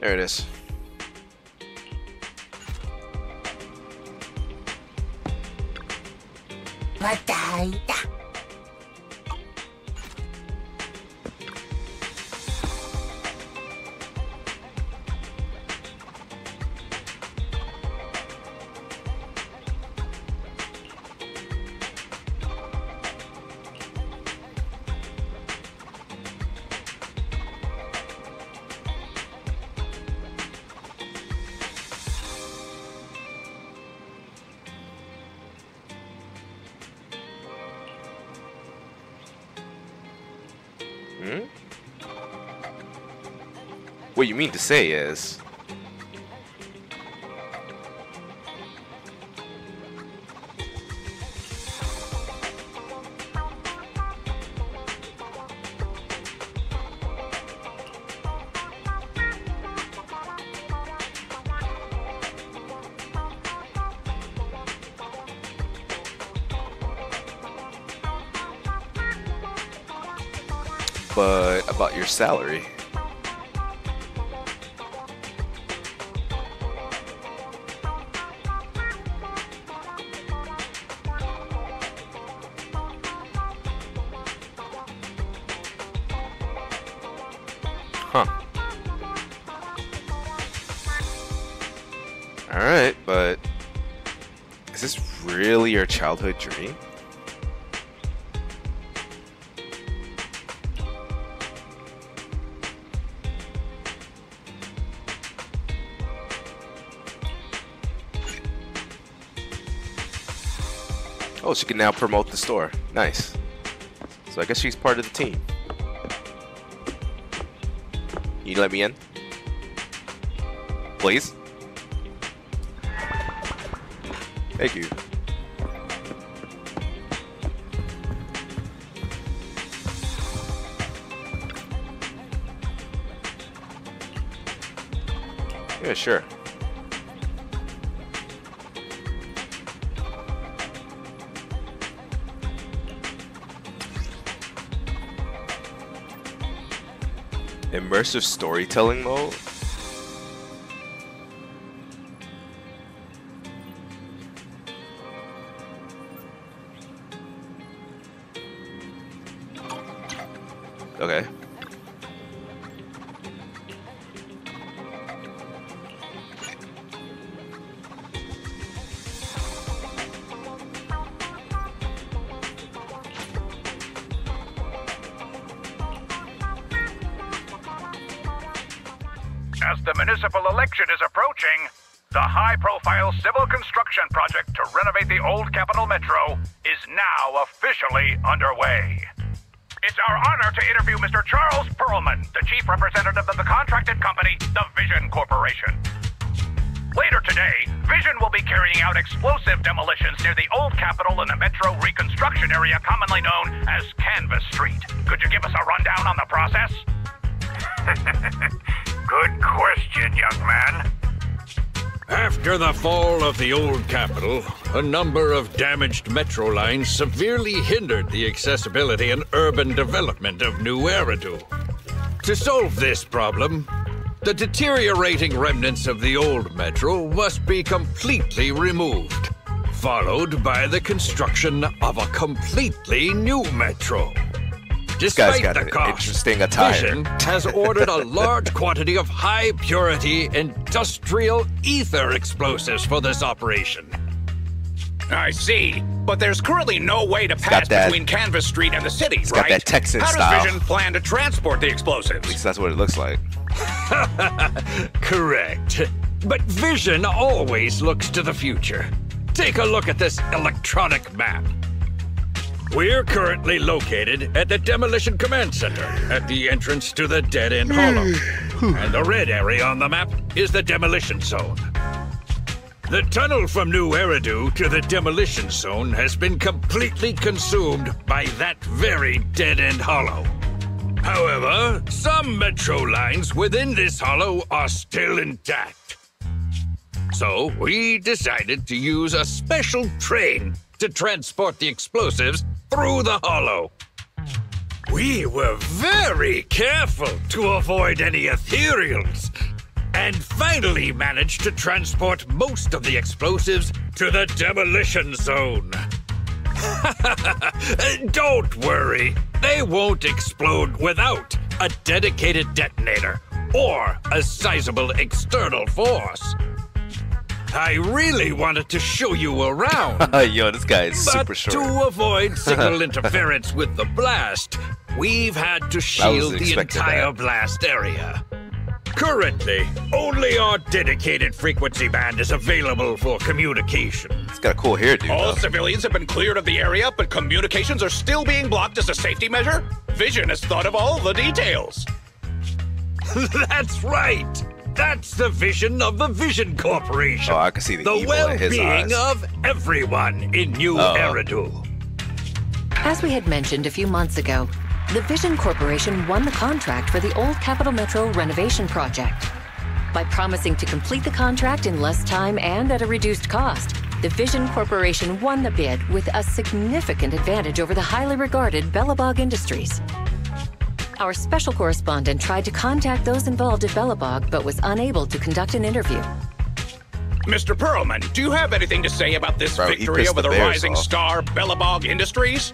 There it is. Hmm? What you mean to say is... But about your salary. Childhood dream? Oh, she can now promote the store. Nice. So I guess she's part of the team. You let me in? Please? Thank you. Yeah, sure. Immersive storytelling mode? Reconstruction area commonly known as Canvas Street. Could you give us a rundown on the process? Good question, young man. After the fall of the old capital, a number of damaged metro lines severely hindered the accessibility and urban development of New Eridu. To solve this problem, the deteriorating remnants of the old metro must be completely removed, followed by the construction of a completely new metro. This guy's Despite got the an cost, interesting attire. Vision has ordered a large quantity of high purity industrial ether explosives for this operation. I see, but there's currently no way to pass that- between Canvas Street and the city, got right? that Texan How does style. Vision plan to transport the explosives? At least that's what it looks like. Correct. But Vision always looks to the future. Take a look at this electronic map. We're currently located at the Demolition Command Center, at the entrance to the Dead End hmm. Hollow. Hmm. and the red area on the map is the Demolition Zone. The tunnel from New Eridu to the Demolition Zone has been completely consumed by that very Dead End Hollow. However, some metro lines within this hollow are still intact. So we decided to use a special train to transport the explosives through the hollow. We were very careful to avoid any ethereals, and finally managed to transport most of the explosives to the demolition zone. Don't worry, they won't explode without a dedicated detonator or a sizable external force. I really wanted to show you around. Yo, this guy is but super short. to avoid signal interference with the blast, we've had to shield the entire that. blast area. Currently, only our dedicated frequency band is available for communication. He's got a cool hairdo. All though. civilians have been cleared of the area, but communications are still being blocked as a safety measure? Vision has thought of all the details. That's right. That's the vision of the Vision Corporation. Oh, I can see the, the evil in his well-being eyes. of everyone in New Uh-oh. Eridu. As we had mentioned a few months ago, the Vision Corporation won the contract for the Old Capital Metro renovation project. By promising to complete the contract in less time and at a reduced cost, the Vision Corporation won the bid with a significant advantage over the highly regarded Belobog Industries. Our special correspondent tried to contact those involved at Belobog but was unable to conduct an interview. Mr. Pearlman, do you have anything to say about this Bro, victory over the the, rising off. star Belobog Industries?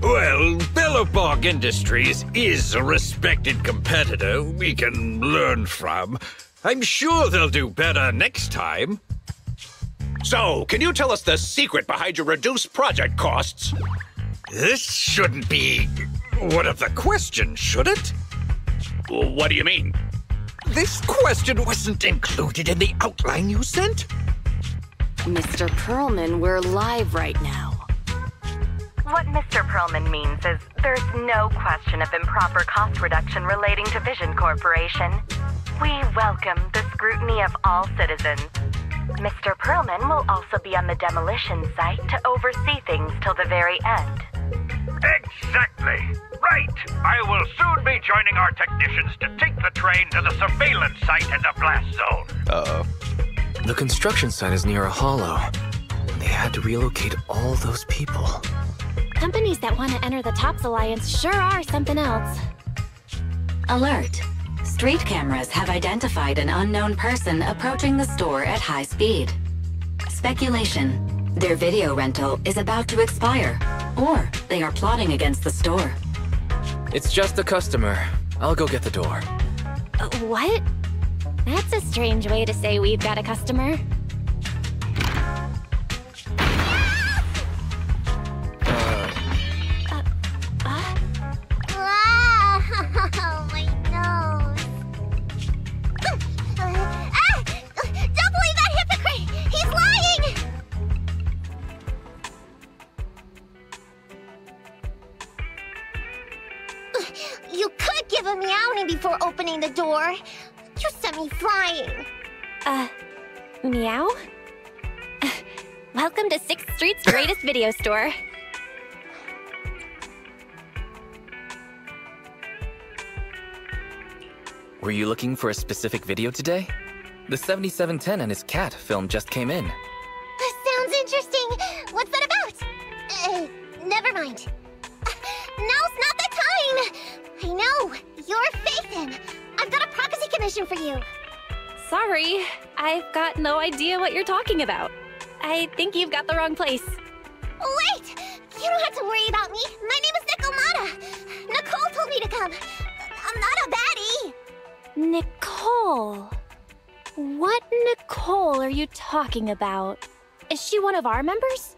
Well, Belobog Industries is a respected competitor we can learn from. I'm sure they'll do better next time. So, can you tell us the secret behind your reduced project costs? This shouldn't be one of the question, should it? What do you mean? This question wasn't included in the outline you sent. Mr. Pearlman, we're live right now. What Mr. Pearlman means is there's no question of improper cost reduction relating to Vision Corporation. We welcome the scrutiny of all citizens. Mr. Pearlman will also be on the demolition site to oversee things till the very end. Exactly. Right. I will soon be joining our technicians to take the train to the surveillance site in the blast zone. Uh-oh. The construction site is near a hollow. They had to relocate all those people. Companies that want to enter the TOPS Alliance sure are something else. Alert! Street cameras have identified an unknown person approaching the store at high speed. Speculation. Their video rental is about to expire, or they are plotting against the store. It's just a customer. I'll go get the door. Uh, what? That's a strange way to say we've got a customer. Meowing before opening the door. You sent me flying. Uh, meow? Welcome to 6th Street's greatest video store. Were you looking for a specific video today? The 7710 and his cat film just came in. Sounds interesting. What's that about? Uh, never mind. Now's not the time. I know. You're Phaethon. I've got a prophecy commission for you. Sorry, I've got no idea what you're talking about. I think you've got the wrong place. Wait! You don't have to worry about me. My name is Nekomata. Nicole told me to come. I'm not a baddie. Nicole. What Nicole are you talking about? Is she one of our members?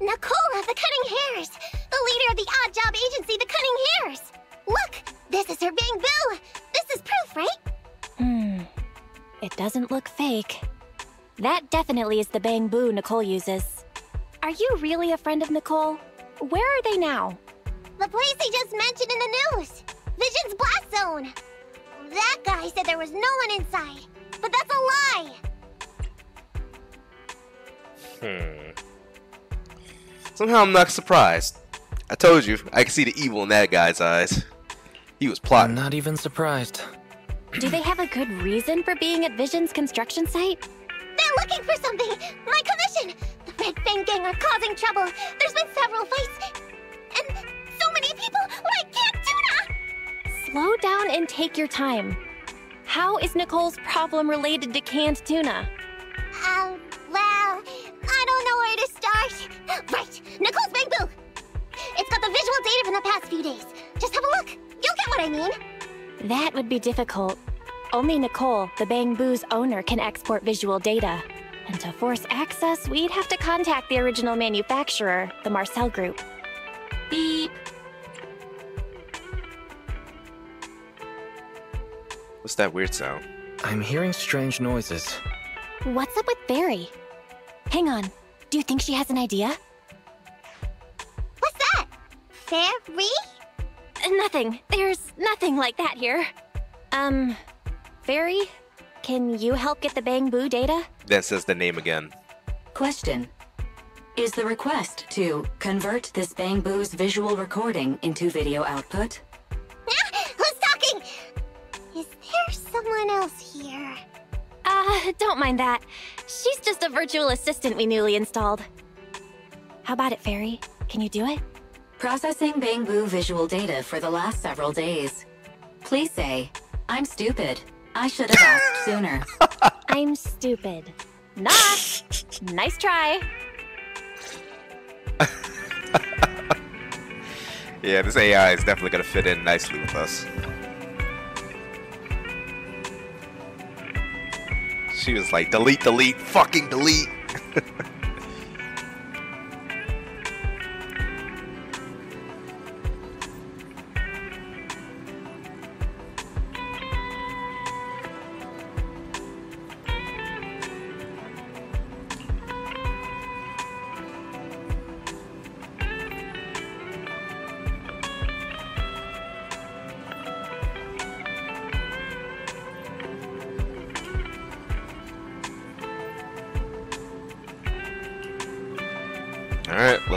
Nicole the Cunning Hares. The leader of the odd job agency, the Cunning Hares. Look, this is her Bangboo. This is proof, right? Hmm. It doesn't look fake. That definitely is the Bangboo Nicole uses. Are you really a friend of Nicole? Where are they now? The place he just mentioned in the news. Vision's Blast Zone. That guy said there was no one inside. But that's a lie. Hmm. Somehow I'm not surprised. I told you, I can see the evil in that guy's eyes. He was plotting. Not even surprised. Do they have a good reason for being at Vision's construction site? They're looking for something! My commission! The Red Fang Gang are causing trouble! There's been several fights! And so many people like Camp Tuna! Slow down and take your time. How is Nicole's problem related to canned tuna? Um, well, I don't know where to start. Right, Nicole's Bang Boo! It's got the visual data from the past few days. Just have a look. You'll get what I mean. That would be difficult. Only Nicole, the Bangboo's owner, can export visual data. And to force access, we'd have to contact the original manufacturer, the Marcel Group. Beep. What's that weird sound? I'm hearing strange noises. What's up with Barry? Hang on. Do you think she has an idea? What's that? Fairy? Nothing. There's nothing like that here. Um, Barry, can you help get the Bangboo data? Then says the name again. Question. Is the request to convert this Bangboo's visual recording into video output? Who's talking? Is there someone else here? Uh, don't mind that. She's just a virtual assistant we newly installed. How about it, Fairy? Can you do it? Processing Bangboo visual data for the last several days. Please say, I'm stupid. I should have asked sooner. I'm stupid. Not. nice try. Yeah, this AI is definitely gonna fit in nicely with us. She was like, delete, delete, fucking delete.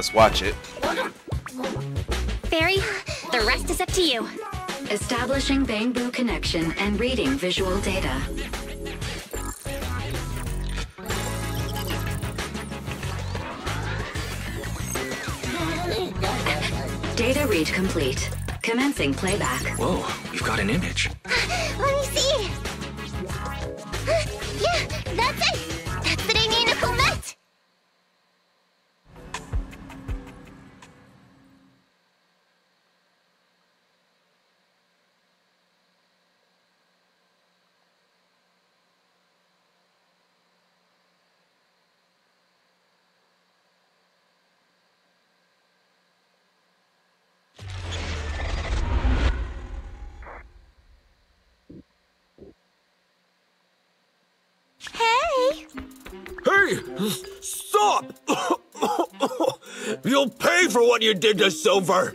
let's watch it. Fairy, the rest is up to you. Establishing Bangboo connection and reading visual data. Data read complete. Commencing playback. Whoa, we've got an image. Hey! Stop! You'll pay for what you did to Silver!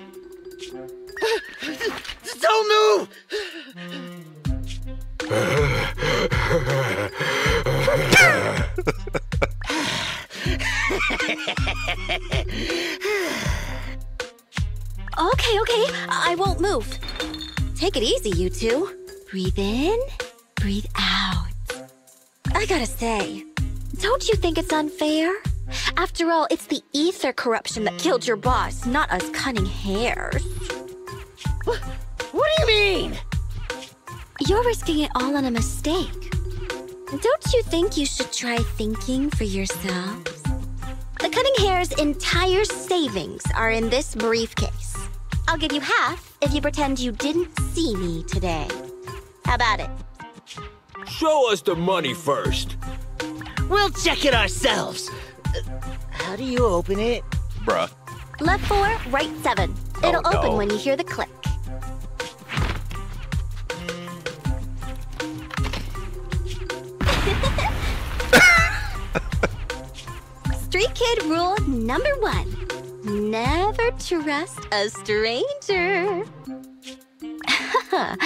Don't move! Okay, okay, I won't move. Take it easy, you two. Breathe in, breathe out. I gotta say, don't you think it's unfair? After all, it's the ether corruption that killed your boss, not us cunning hares. What do you mean? You're risking it all on a mistake. Don't you think you should try thinking for yourselves? The cunning hare's entire savings are in this briefcase. I'll give you half if you pretend you didn't see me today. How about it? Show us the money first. We'll check it ourselves. How do you open it? Bruh. Left four, right seven. It'll Oh, open when you hear the click. Street Kid rule number one never trust a stranger.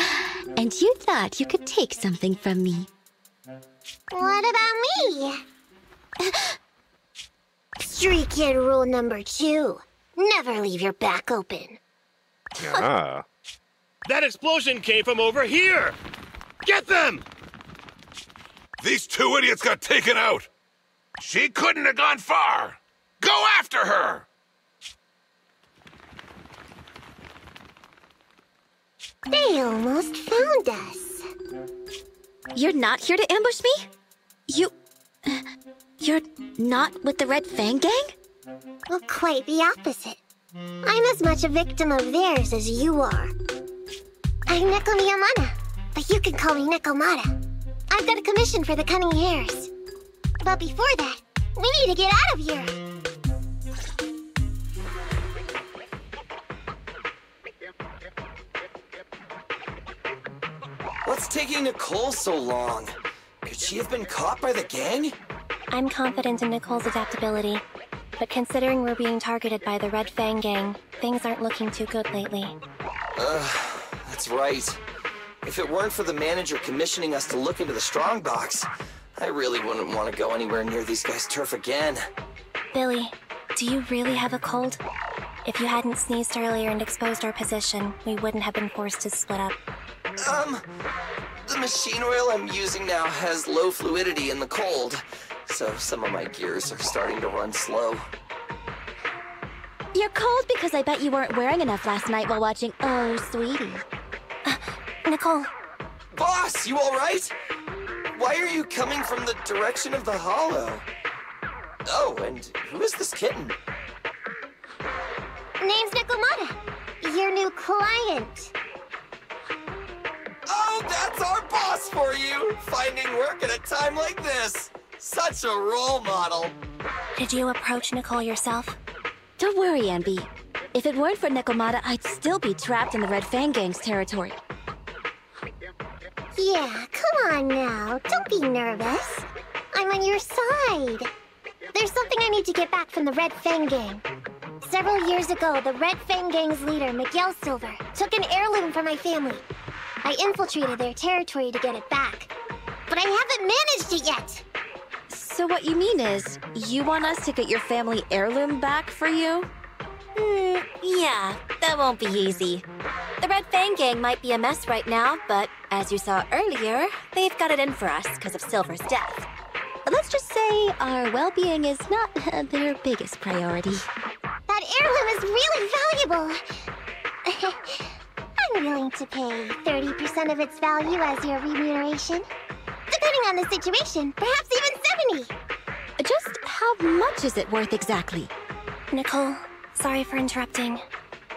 and you thought you could take something from me. What about me? Street Kid rule number two. Never leave your back open. Ah. That explosion came from over here! Get them! These two idiots got taken out! She couldn't have gone far. Go after her! They almost found us. You're not here to ambush me? You. You're not with the Red Fang Gang? Well, quite the opposite. I'm as much a victim of theirs as you are. I'm Nekomiya Mana, but you can call me Nekomata. I've got a commission for the Cunning Hares. But before that, we need to get out of here. What's taking Nicole so long? Could she have been caught by the gang? I'm confident in Nicole's adaptability, but considering we're being targeted by the Red Fang Gang, things aren't looking too good lately. Ugh, that's right. If it weren't for the manager commissioning us to look into the strongbox, I really wouldn't want to go anywhere near these guys' turf again. Billy, do you really have a cold? If you hadn't sneezed earlier and exposed our position, we wouldn't have been forced to split up. Um, the machine oil I'm using now has low fluidity in the cold, so some of my gears are starting to run slow. You're cold because I bet you weren't wearing enough last night while watching Oh, Sweetie. Uh, Nicole. Boss, you alright? Why are you coming from the direction of the hollow? Oh, and who is this kitten? Name's Nekomata, your new client. Oh, that's our boss for you! Finding work at a time like this! Such a role model! Did you approach Nicole yourself? Don't worry, Anby. If it weren't for Nekomata, I'd still be trapped in the Red Fang Gang's territory. Yeah, come on now. Don't be nervous. I'm on your side. There's something I need to get back from the Red Fang Gang. Several years ago, the Red Fang Gang's leader, Miguel Silver, took an heirloom from my family. I infiltrated their territory to get it back. But I haven't managed it yet. So what you mean is, you want us to get your family heirloom back for you? Hmm, yeah, that won't be easy. The Red Fang Gang might be a mess right now, but as you saw earlier, they've got it in for us because of Silver's death. But Let's just say our well-being is not their biggest priority. That heirloom is really valuable. I'm willing to pay 30% of its value as your remuneration. Depending on the situation, perhaps even 70. Just how much is it worth exactly? Nicole, sorry for interrupting.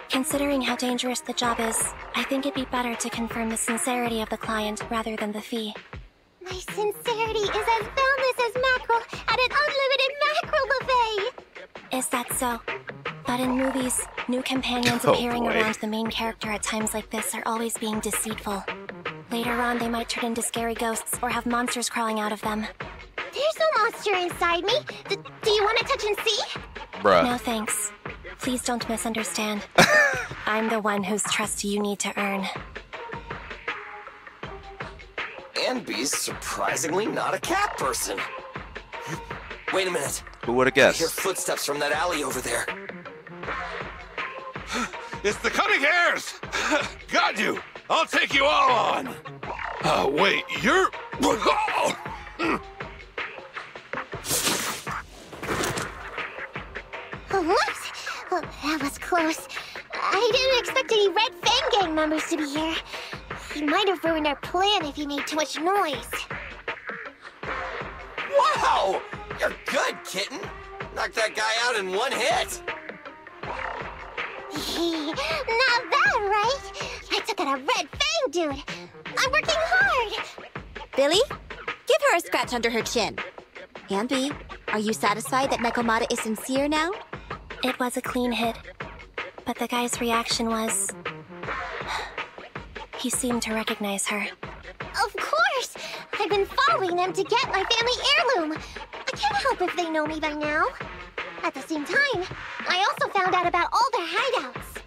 Considering how dangerous the job is, I think it'd be better to confirm the sincerity of the client rather than the fee. My sincerity is as boundless as mackerel at an unlimited mackerel buffet. Is that so? But in movies, new companions Oh, appearing boy. around the main character at times like this are always being deceitful. Later on, they might turn into scary ghosts or have monsters crawling out of them. There's no monster inside me. D- do you want to touch and see? Bruh. No thanks. Please don't misunderstand. I'm the one whose trust you need to earn. Anby's surprisingly not a cat person. Wait a minute. Who would have guessed? I hear footsteps from that alley over there. It's the Cunning hares! Got you! I'll take you all on! Uh, wait, you're. Oh, whoops! Oh, that was close. I didn't expect any Red Fang Gang members to be here. He might have ruined our plan if he made too much noise. Wow! You're good, kitten! Knocked that guy out in one hit! Not bad, right? I took out a Red Fang dude. I'm working hard. Billy, give her a scratch under her chin. Anby, are you satisfied that Nekomata is sincere now? It was a clean hit, but the guy's reaction was. He seemed to recognize her. Of course! I've been following them to get my family heirloom. I can't help if they know me by now. At the same time, I also found out about all their hideouts.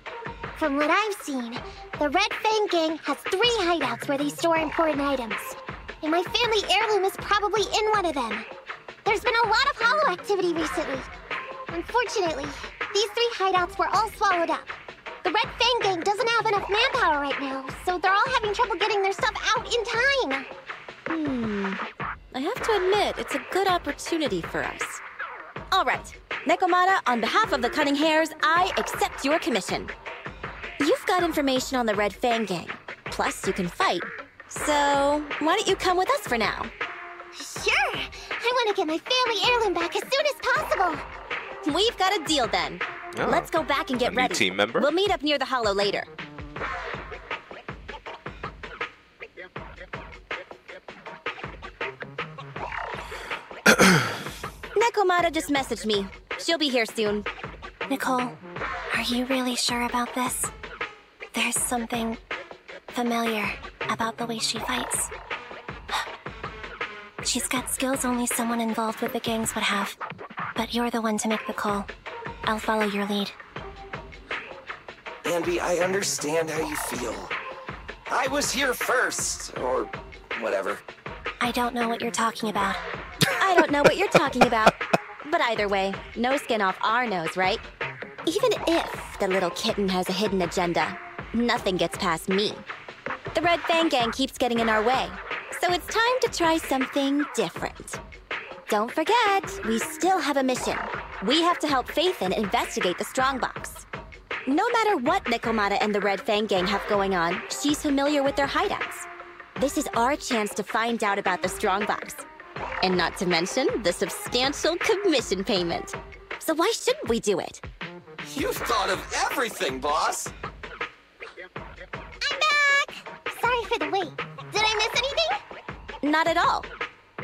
From what I've seen, the Red Fang Gang has three hideouts where they store important items. And my family heirloom is probably in one of them. There's been a lot of hollow activity recently. Unfortunately, these three hideouts were all swallowed up. The Red Fang Gang doesn't have enough manpower right now, so they're all having trouble getting their stuff out in time. Hmm. I have to admit, it's a good opportunity for us. All right, Nekomata, on behalf of the Cunning Hares, I accept your commission. You've got information on the Red Fang Gang, plus you can fight. So, why don't you come with us for now? Sure! I want to get my family heirloom back as soon as possible! We've got a deal then. Oh, Let's go back and get new ready. team member? We'll meet up near the hollow later. Nekomata just messaged me. She'll be here soon. Nicole, are you really sure about this? There's something familiar about the way she fights. She's got skills only someone involved with the gangs would have. But you're the one to make the call. I'll follow your lead. Anby, I understand how you feel. I was here first, or whatever. I don't know what you're talking about. I don't know what you're talking about. But either way, no skin off our nose, right? Even if the little kitten has a hidden agenda, nothing gets past me. The Red Fang Gang keeps getting in our way, so it's time to try something different. Don't forget, we still have a mission. We have to help Phaethon investigate the Strongbox. No matter what Nekomata and the Red Fang Gang have going on, she's familiar with their hideouts. This is our chance to find out about the Strongbox. And not to mention the substantial commission payment. So why shouldn't we do it? You've thought of everything, boss. I'm back! Sorry for the wait. Did I miss anything? Not at all.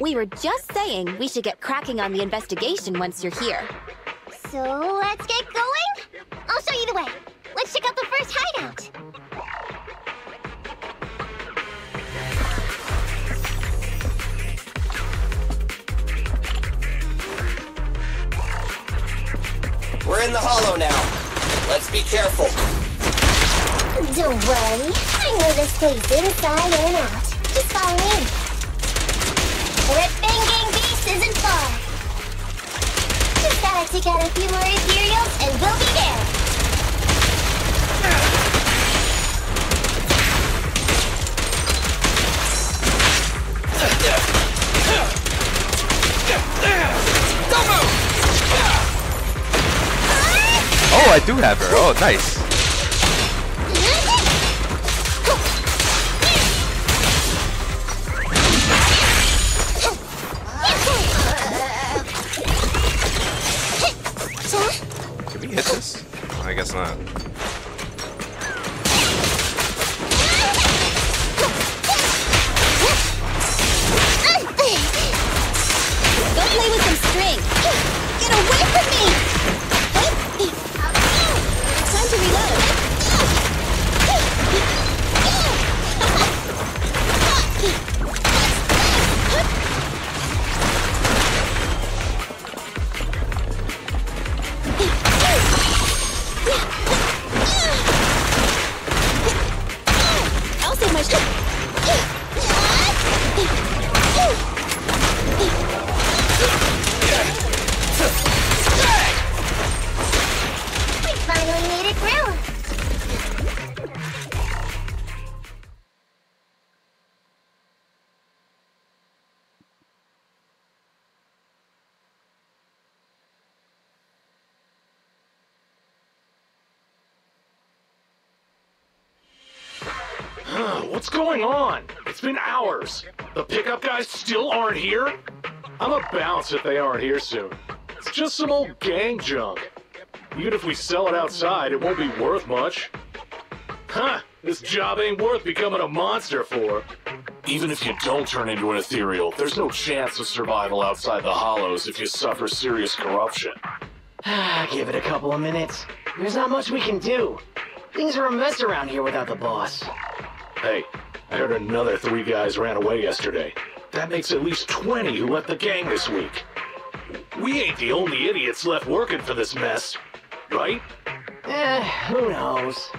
We were just saying we should get cracking on the investigation once you're here. So let's get going? I'll show you the way. Let's check out the first hideout. We're in the hollow now. Let's be careful. Don't worry. I know this place inside and out. Just follow me. Fang Gang base isn't far. Just gotta take out a few more ethereals and we'll be there. Don't move! Oh, I do have her. Oh, nice. If they aren't here soon. It's just some old gang junk. Even if we sell it outside, it won't be worth much. Huh, this job ain't worth becoming a monster for. Even if you don't turn into an ethereal, there's no chance of survival outside the hollows if you suffer serious corruption. Ah, give it a couple of minutes. There's not much we can do. Things are a mess around here without the boss. Hey, I heard another three guys ran away yesterday. That makes at least 20 who left the gang this week. We ain't the only idiots left working for this mess, right? Eh, who knows?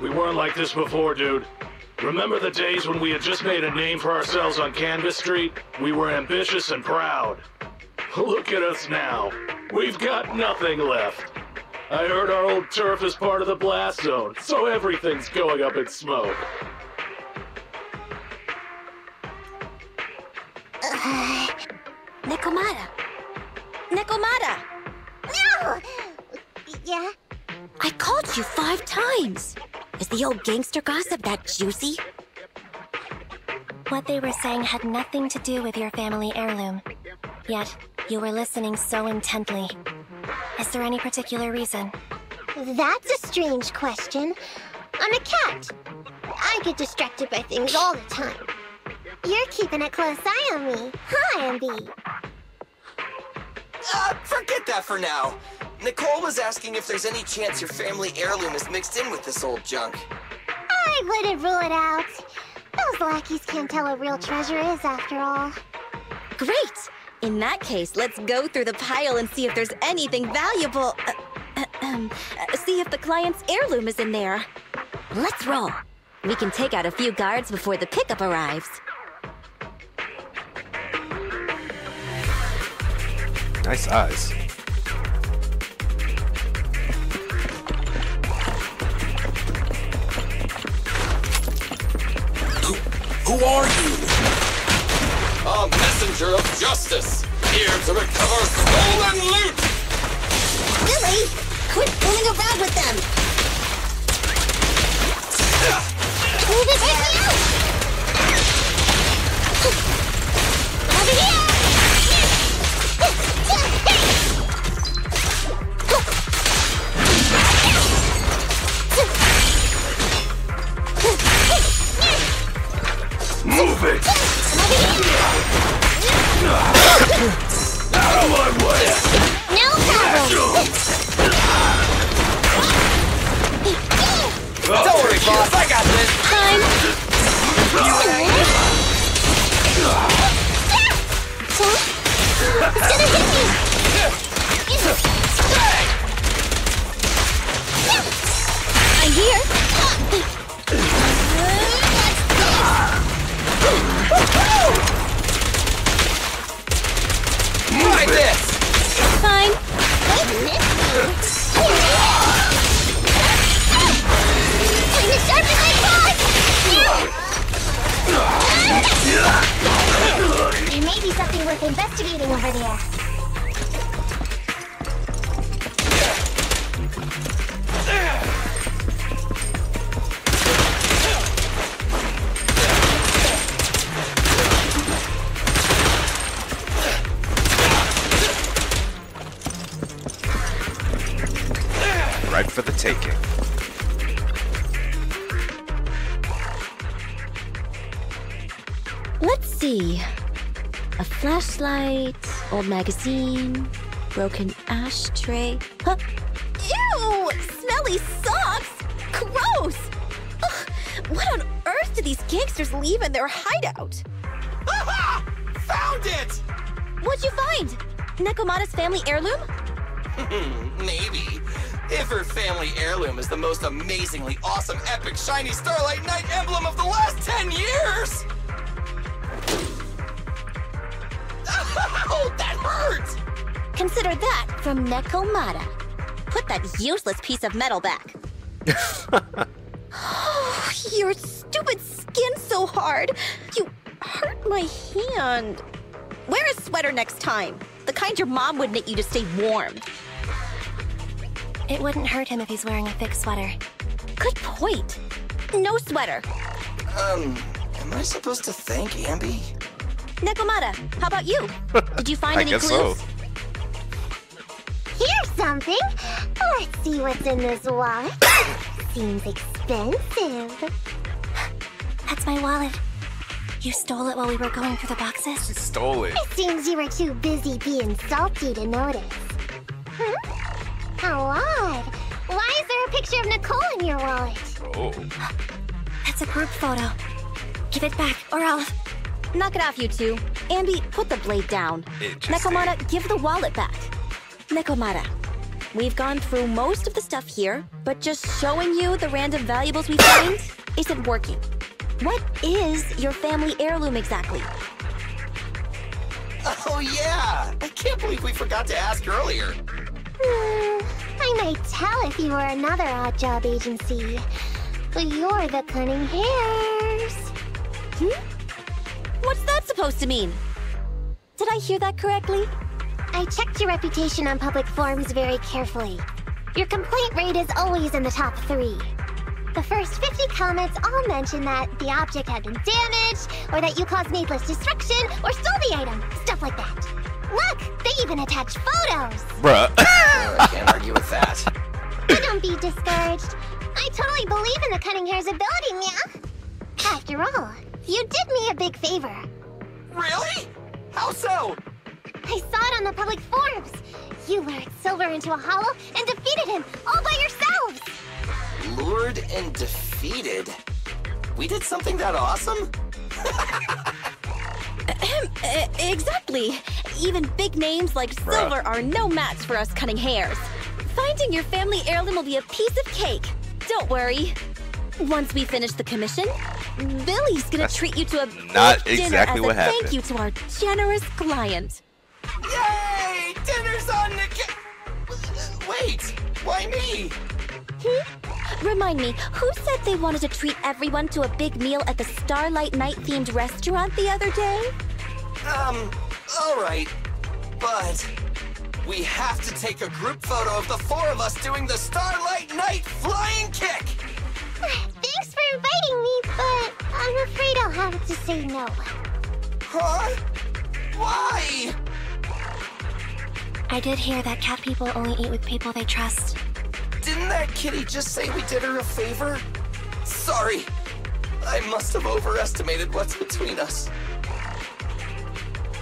We weren't like this before, dude. Remember the days when we had just made a name for ourselves on Canvas Street? We were ambitious and proud. Look at us now. We've got nothing left. I heard our old turf is part of the blast zone, so everything's going up in smoke. Uh, Nekomata. Nekomata! No! Yeah? I called you five times. Is the old gangster gossip that juicy? What they were saying had nothing to do with your family heirloom. Yet, you were listening so intently. Is there any particular reason? That's a strange question. I'm a cat. I get distracted by things all the time. You're keeping a close eye on me, huh, Anby? Uh, forget that for now. Nicole was asking if there's any chance your family heirloom is mixed in with this old junk. I wouldn't rule it out. Those lackeys can't tell what real treasure is, after all. Great! In that case, let's go through the pile and see if there's anything valuable. Uh, uh, um, uh, see if the client's heirloom is in there. Let's roll. We can take out a few guards before the pickup arrives. Nice eyes. Who are you? A messenger of justice, here to recover stolen loot! Billy, quit fooling around with them. Move it right now! Over here! Move it! Out of my way! No problem! Don't worry, boss, I got this! Time! It's gonna hit me! I'm here! Investigating over there. Old magazine, broken ashtray. Huh? Ew! Smelly socks! Gross! Ugh, what on earth do these gangsters leave in their hideout? Aha! Found it! What'd you find? Nekomata's family heirloom? Hmm, Maybe. If her family heirloom is the most amazingly awesome, epic, shiny Starlight Knight emblem of the last 10 years! Hurt! Consider that from Nekomata. Put that useless piece of metal back. Oh, your stupid skin's so hard. You hurt my hand. Wear a sweater next time. The kind your mom would knit you to stay warm. It wouldn't hurt him if he's wearing a thick sweater. Good point. No sweater. Um, am I supposed to thank Anby? Nekomata, how about you? Did you find I any guess clues? so. Here's something. Let's see what's in this wallet. Seems expensive. That's my wallet. You stole it while we were going through the boxes? She stole it. It seems you were too busy being salty to notice. Hmm? How odd. Why is there a picture of Nicole in your wallet? Oh. That's a group photo. Give it back, or I'll. Knock it off, you two. Anby, put the blade down. Interesting. Nekomata, give the wallet back. Nekomata, we've gone through most of the stuff here, but just showing you the random valuables we find isn't working. What is your family heirloom exactly? Oh, yeah! I can't believe we forgot to ask earlier. Hmm, I might tell if you were another odd job agency. But you're the cunning hares. Hmm? What's that supposed to mean? Did I hear that correctly? I checked your reputation on public forums very carefully. Your complaint rate is always in the top three. The first 50 comments all mention that the object had been damaged, or that you caused needless destruction, or stole the item, stuff like that. Look, they even attach photos! Bruh. I can't argue with that. But don't be discouraged. I totally believe in the Cunning Hare's ability, Mia. After all, you did me a big favor. Really? How so? I saw it on the public forums. You lured Silver into a hollow and defeated him all by yourselves. Lured and defeated? We did something that awesome? Ahem, exactly. Even big names like Bruh. Silver are no match for us cunning hares. Finding your family heirloom will be a piece of cake. Don't worry. Once we finish the commission, Billy's gonna treat you to a not big dinner exactly as a what thank you to our generous client. Yay! Dinner's on the ca- Wait, why me? Hmm? Remind me, who said they wanted to treat everyone to a big meal at the Starlight Knight themed restaurant the other day? Um, alright. But we have to take a group photo of the four of us doing the Starlight Knight flying kick! Thanks for inviting me, but I'm afraid I'll have to say no. Huh? Why? I did hear that cat people only eat with people they trust. Didn't that kitty just say we did her a favor? Sorry. I must have overestimated what's between us.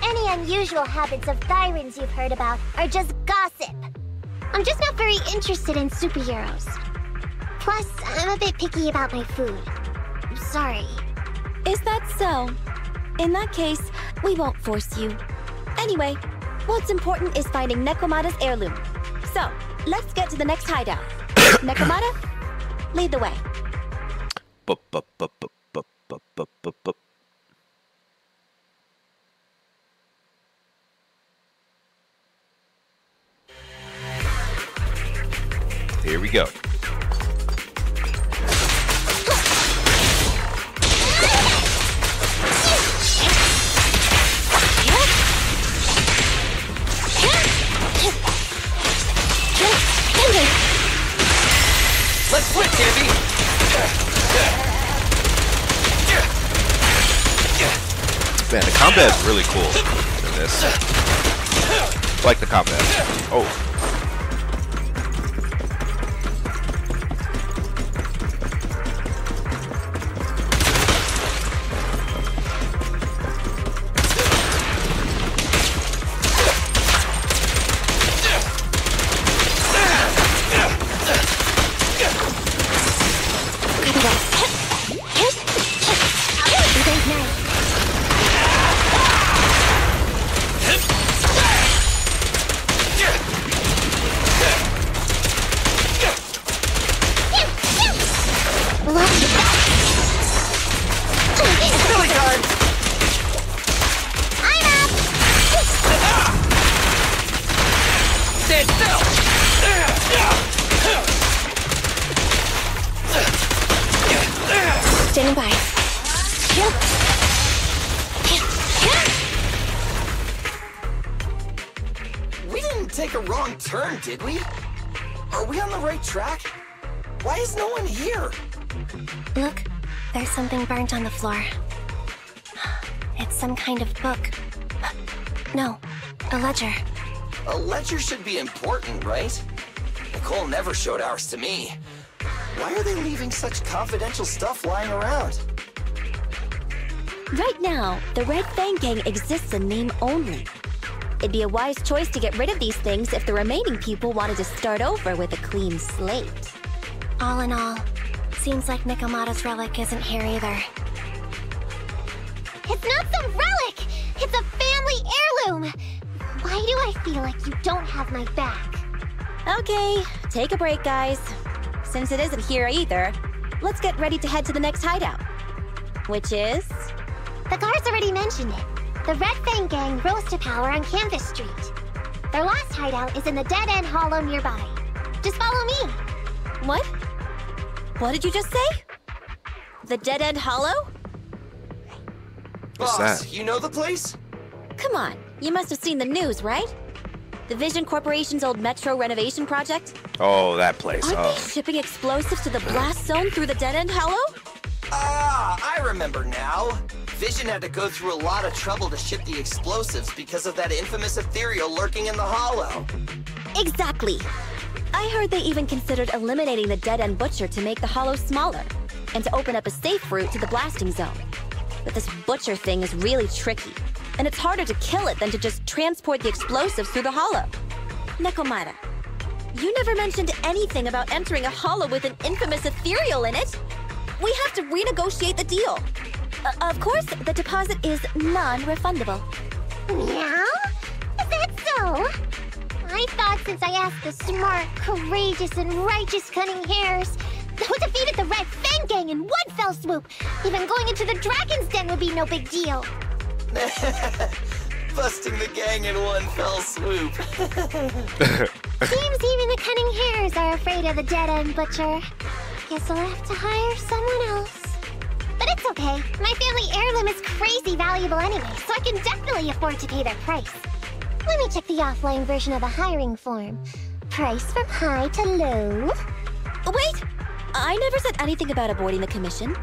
Any unusual habits of Thiren's you've heard about are just gossip. I'm just not very interested in superheroes. Plus, I'm a bit picky about my food. I'm sorry. Is that so? In that case, we won't force you. Anyway, what's important is finding Nekomata's heirloom. So, let's get to the next hideout. Nekomata, lead the way. Here we go. Let's switch, Andy! Man, the combat is really cool in this. I like the combat. Oh. Ledger. A ledger should be important, right? Nicole never showed ours to me. Why are they leaving such confidential stuff lying around? Right now, the Red Fang Gang exists in name only. It'd be a wise choice to get rid of these things if the remaining people wanted to start over with a clean slate. All in all, seems like Nekomata's relic isn't here either. It's not some relic! It's a family heirloom! Why do I feel like you don't have my back? Okay, take a break, guys. Since it isn't here either, let's get ready to head to the next hideout. Which is. The guards already mentioned it. The Red Fang Gang rose to power on Canvas Street. Their last hideout is in the Dead End Hollow nearby. Just follow me. What? What did you just say? The Dead End Hollow? What's Boss, that? you know the place? Come on, You must have seen the news, right? The Vision Corporation's old metro renovation project? Oh, that place. Aren't Oh. they shipping explosives to the blast zone through the dead end hollow? Ah, I remember now. Vision had to go through a lot of trouble to ship the explosives because of that infamous ethereal lurking in the hollow. Exactly. I heard they even considered eliminating the dead end butcher to make the hollow smaller and to open up a safe route to the blasting zone. But this butcher thing is really tricky, and it's harder to kill it than to just transport the explosives through the hollow. Nekomata, you never mentioned anything about entering a hollow with an infamous ethereal in it. We have to renegotiate the deal. Uh, of course, the deposit is non-refundable. Meow? Is that so? I thought since I asked the smart, courageous, and righteous cunning hares who defeated the Red Fang Gang in one fell swoop, even going into the Dragon's Den would be no big deal. Busting the gang in one fell swoop. Seems even the cunning hares are afraid of the dead end butcher. Guess I'll have to hire someone else. But it's okay. My family heirloom is crazy valuable anyway, so I can definitely afford to pay their price. Let me check the offline version of the hiring form. Price from high to low. Wait! I never said anything about avoiding the commission.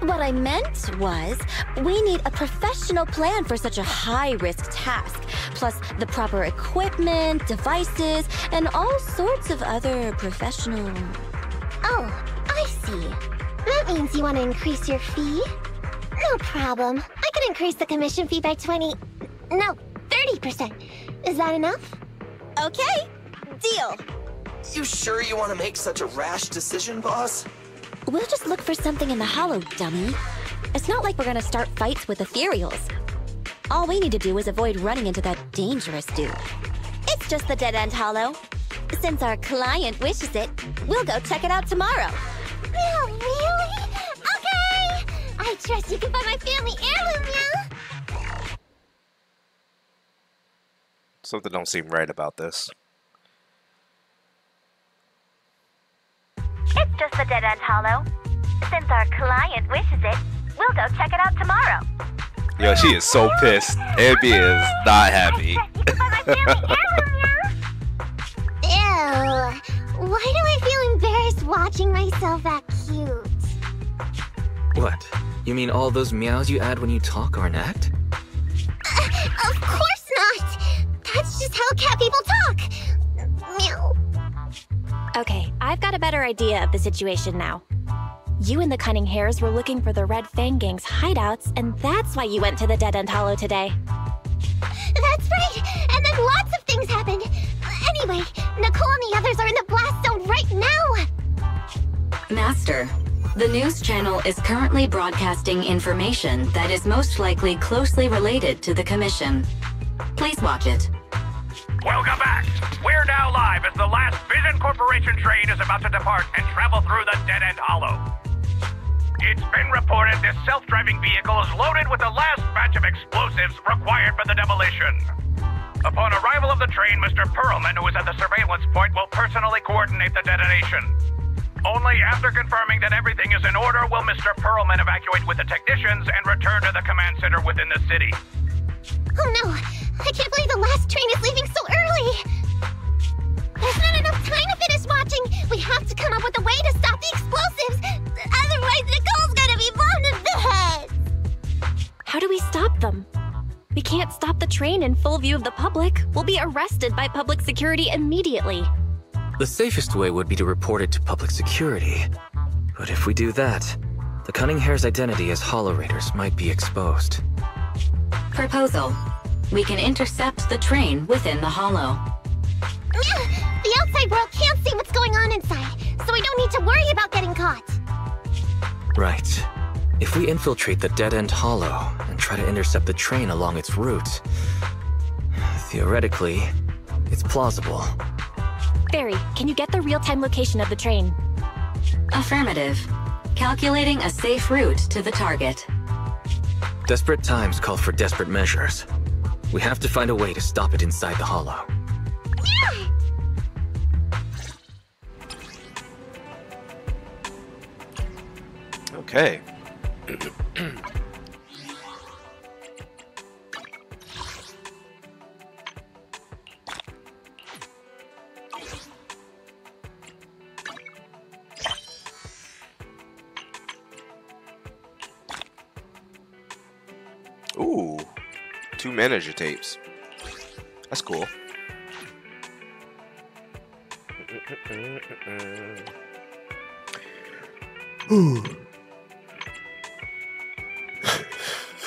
What I meant was, we need a professional plan for such a high-risk task, plus the proper equipment, devices, and all sorts of other professional... Oh, I see. That means you want to increase your fee? No problem. I can increase the commission fee by 20... No, 30%. Is that enough? Okay, deal. You sure you want to make such a rash decision, boss? We'll just look for something in the hollow, dummy. It's not like we're gonna start fights with ethereals. All we need to do is avoid running into that dangerous dude. It's just the dead end hollow. Since our client wishes it, we'll go check it out tomorrow. Really? Okay! I trust you can find my family heirloom, yeah? Something don't seem right about this. It's just the dead end hollow. Since our client wishes it, we'll go check it out tomorrow. Yo, she is so pissed. Abby is not happy. Ew. Why do I feel embarrassed watching myself act cute? What? You mean all those meows you add when you talk are an act? Uh, of course not! That's just how cat people talk! Meow. Okay, I've got a better idea of the situation now. You and the Cunning Hares were looking for the Red Fang Gang's hideouts, and that's why you went to the Dead End Hollow today. That's right! And then lots of things happened! Anyway, Nicole and the others are in the blast zone right now! Master, the news channel is currently broadcasting information that is most likely closely related to the Commission. Please watch it. Welcome back. We're now live as the last Vision Corporation train is about to depart and travel through the Dead End Hollow. It's been reported this self-driving vehicle is loaded with the last batch of explosives required for the demolition. Upon arrival of the train, Mr. Pearlman, who is at the surveillance point, will personally coordinate the detonation. Only after confirming that everything is in order will Mr. Pearlman evacuate with the technicians and return to the command center within the city. Oh no! I can't believe the last train is leaving so early! There's not enough time to finish watching! We have to come up with a way to stop the explosives! Otherwise, Nicole's gonna be bombed in the head! How do we stop them? We can't stop the train in full view of the public. We'll be arrested by public security immediately. The safest way would be to report it to public security. But if we do that, the Cunning Hare's identity as Hollow Raiders might be exposed. Proposal. We can intercept the train within the hollow. The outside world can't see what's going on inside, so we don't need to worry about getting caught. Right. If we infiltrate the dead end hollow and try to intercept the train along its route, theoretically, it's plausible. Barry, can you get the real-time location of the train? Affirmative. Calculating a safe route to the target. Desperate times call for desperate measures. We have to find a way to stop it inside the hollow. Okay. manager tapes. That's cool. Ooh.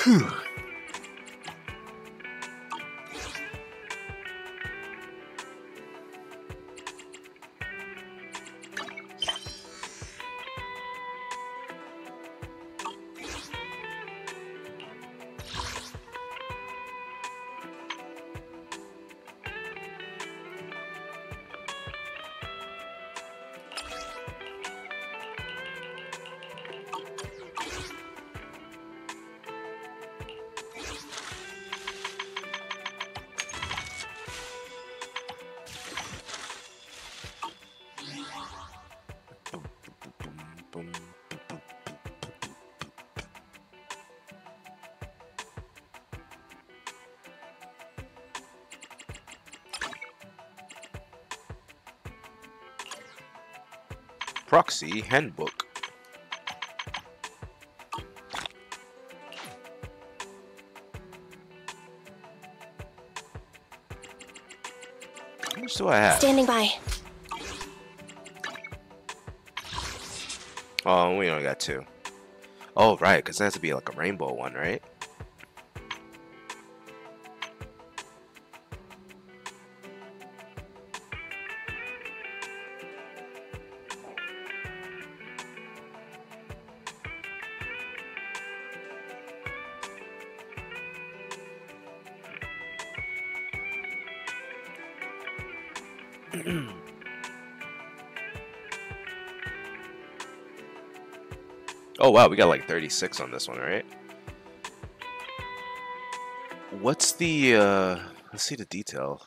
Proxy Handbook. How much do I have? Standing by. Oh, we only got two. Oh, right, because it has to be like a rainbow one, right? Wow, we got like 36 on this one, right? What's the uh let's see the detail.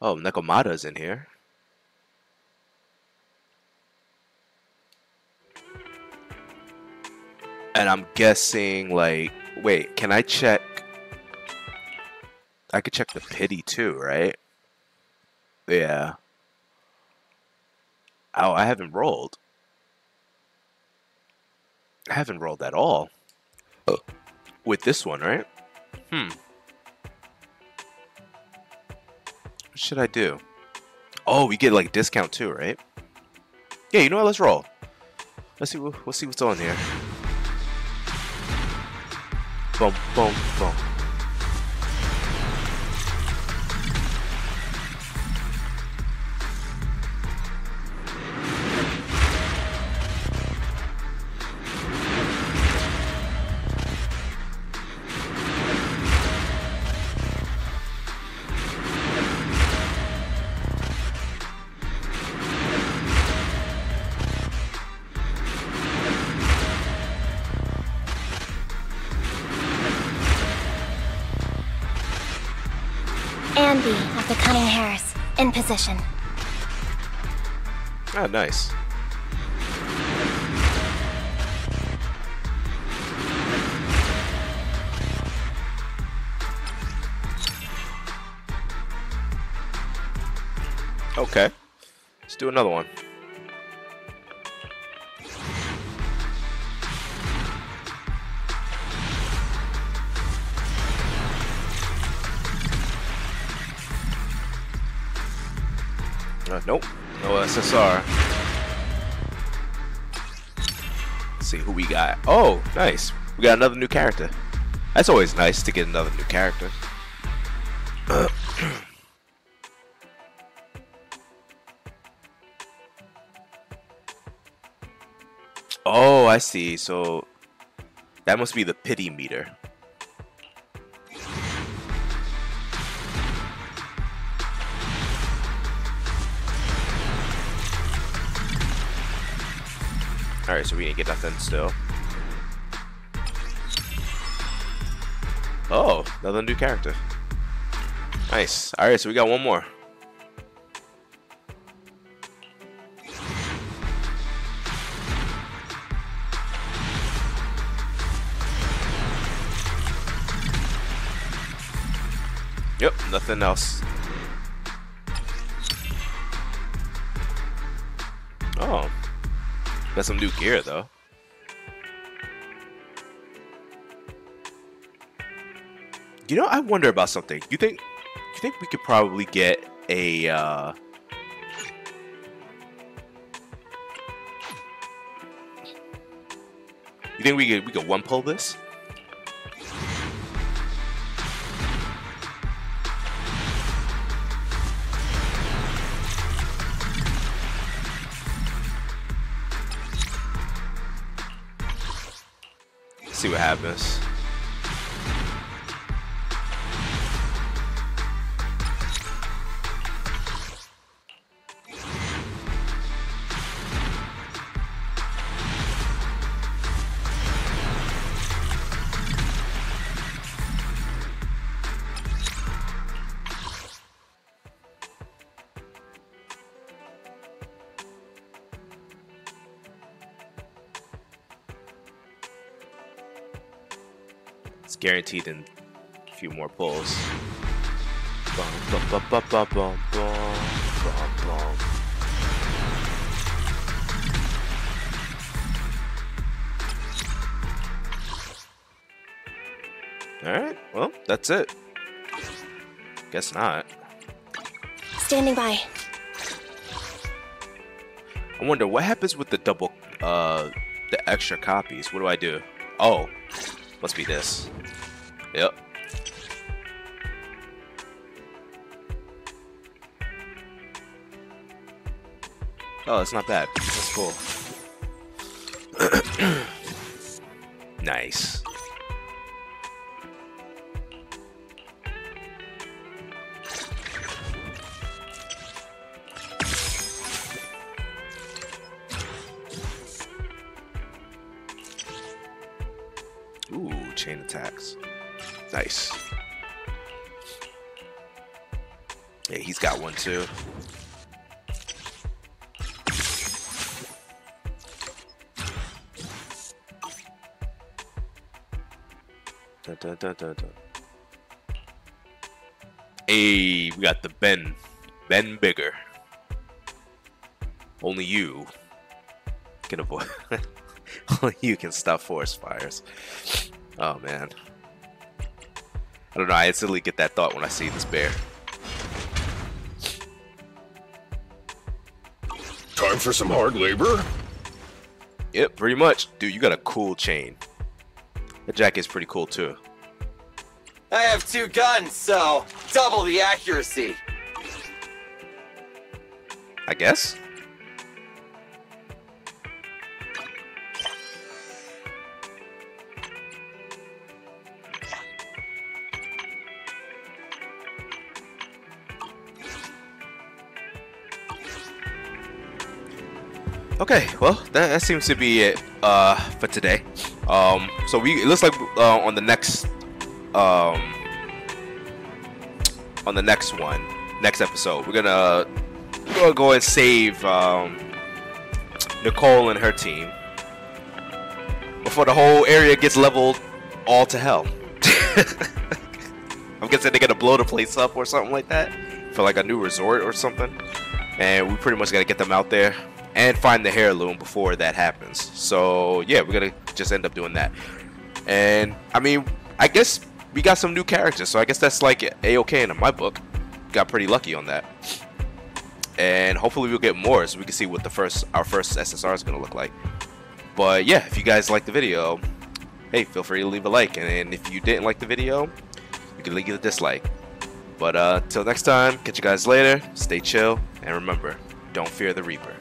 Oh, Nekomata's in here. And I'm guessing like wait, can I check I could check the pity too, right? Yeah. Oh, I haven't rolled. I haven't rolled at all. With this one, right? Hmm. What should I do? Oh, we get like discount too, right? Yeah, you know what? Let's roll. Let's see. Let's see what's on here. Boom, boom, boom. Position. Ah, nice. Okay. Let's do another one. Nope. No SSR. Let's see who we got. Oh, nice. We got another new character. That's always nice to get another new character. oh, I see. So that must be the pity meter. Alright, so we didn't get nothing still. Oh, another new character. Nice. Alright, so we got one more. Yep, nothing else. Got some new gear though. You know, I wonder about something. You think you think we could probably get a uh You think we could we could one pull this? See what happens. Guaranteed in a few more pulls. Bum, bum, bum, bum, bum, bum, bum, bum. Alright, well, that's it. Guess not. Standing by. I wonder what happens with the double, uh, the extra copies. What do I do? Oh, must be this. Yep. Oh, that's not bad. That's cool. nice. Hey, we got the Ben. Ben Bigger. Only you can avoid. Only you can stop forest fires. Oh man. I don't know, I instantly get that thought when I see this bear. Time for some hard labor? Yep, pretty much. Dude, you got a cool chain. The jacket's pretty cool too. I have two guns, so double the accuracy. I guess. Okay, well, that, that seems to be it uh, for today. Um, so we it looks like uh, on the next um, on the next one, next episode, we're gonna we're gonna go and save um, Nicole and her team before the whole area gets leveled all to hell. I'm guessing they're gonna blow the place up or something like that for like a new resort or something. And we pretty much gotta get them out there and find the heirloom before that happens. So yeah, we're gonna just end up doing that. And I mean, I guess we got some new characters, so I guess that's like a okay in my book. Got pretty lucky on that. And hopefully we'll get more so we can see what the first our first SSR is gonna look like. But yeah, if you guys like the video, hey, feel free to leave a like. And if you didn't like the video, you can leave a dislike. But uh, till next time, catch you guys later. Stay chill, and remember, don't fear the Reaper.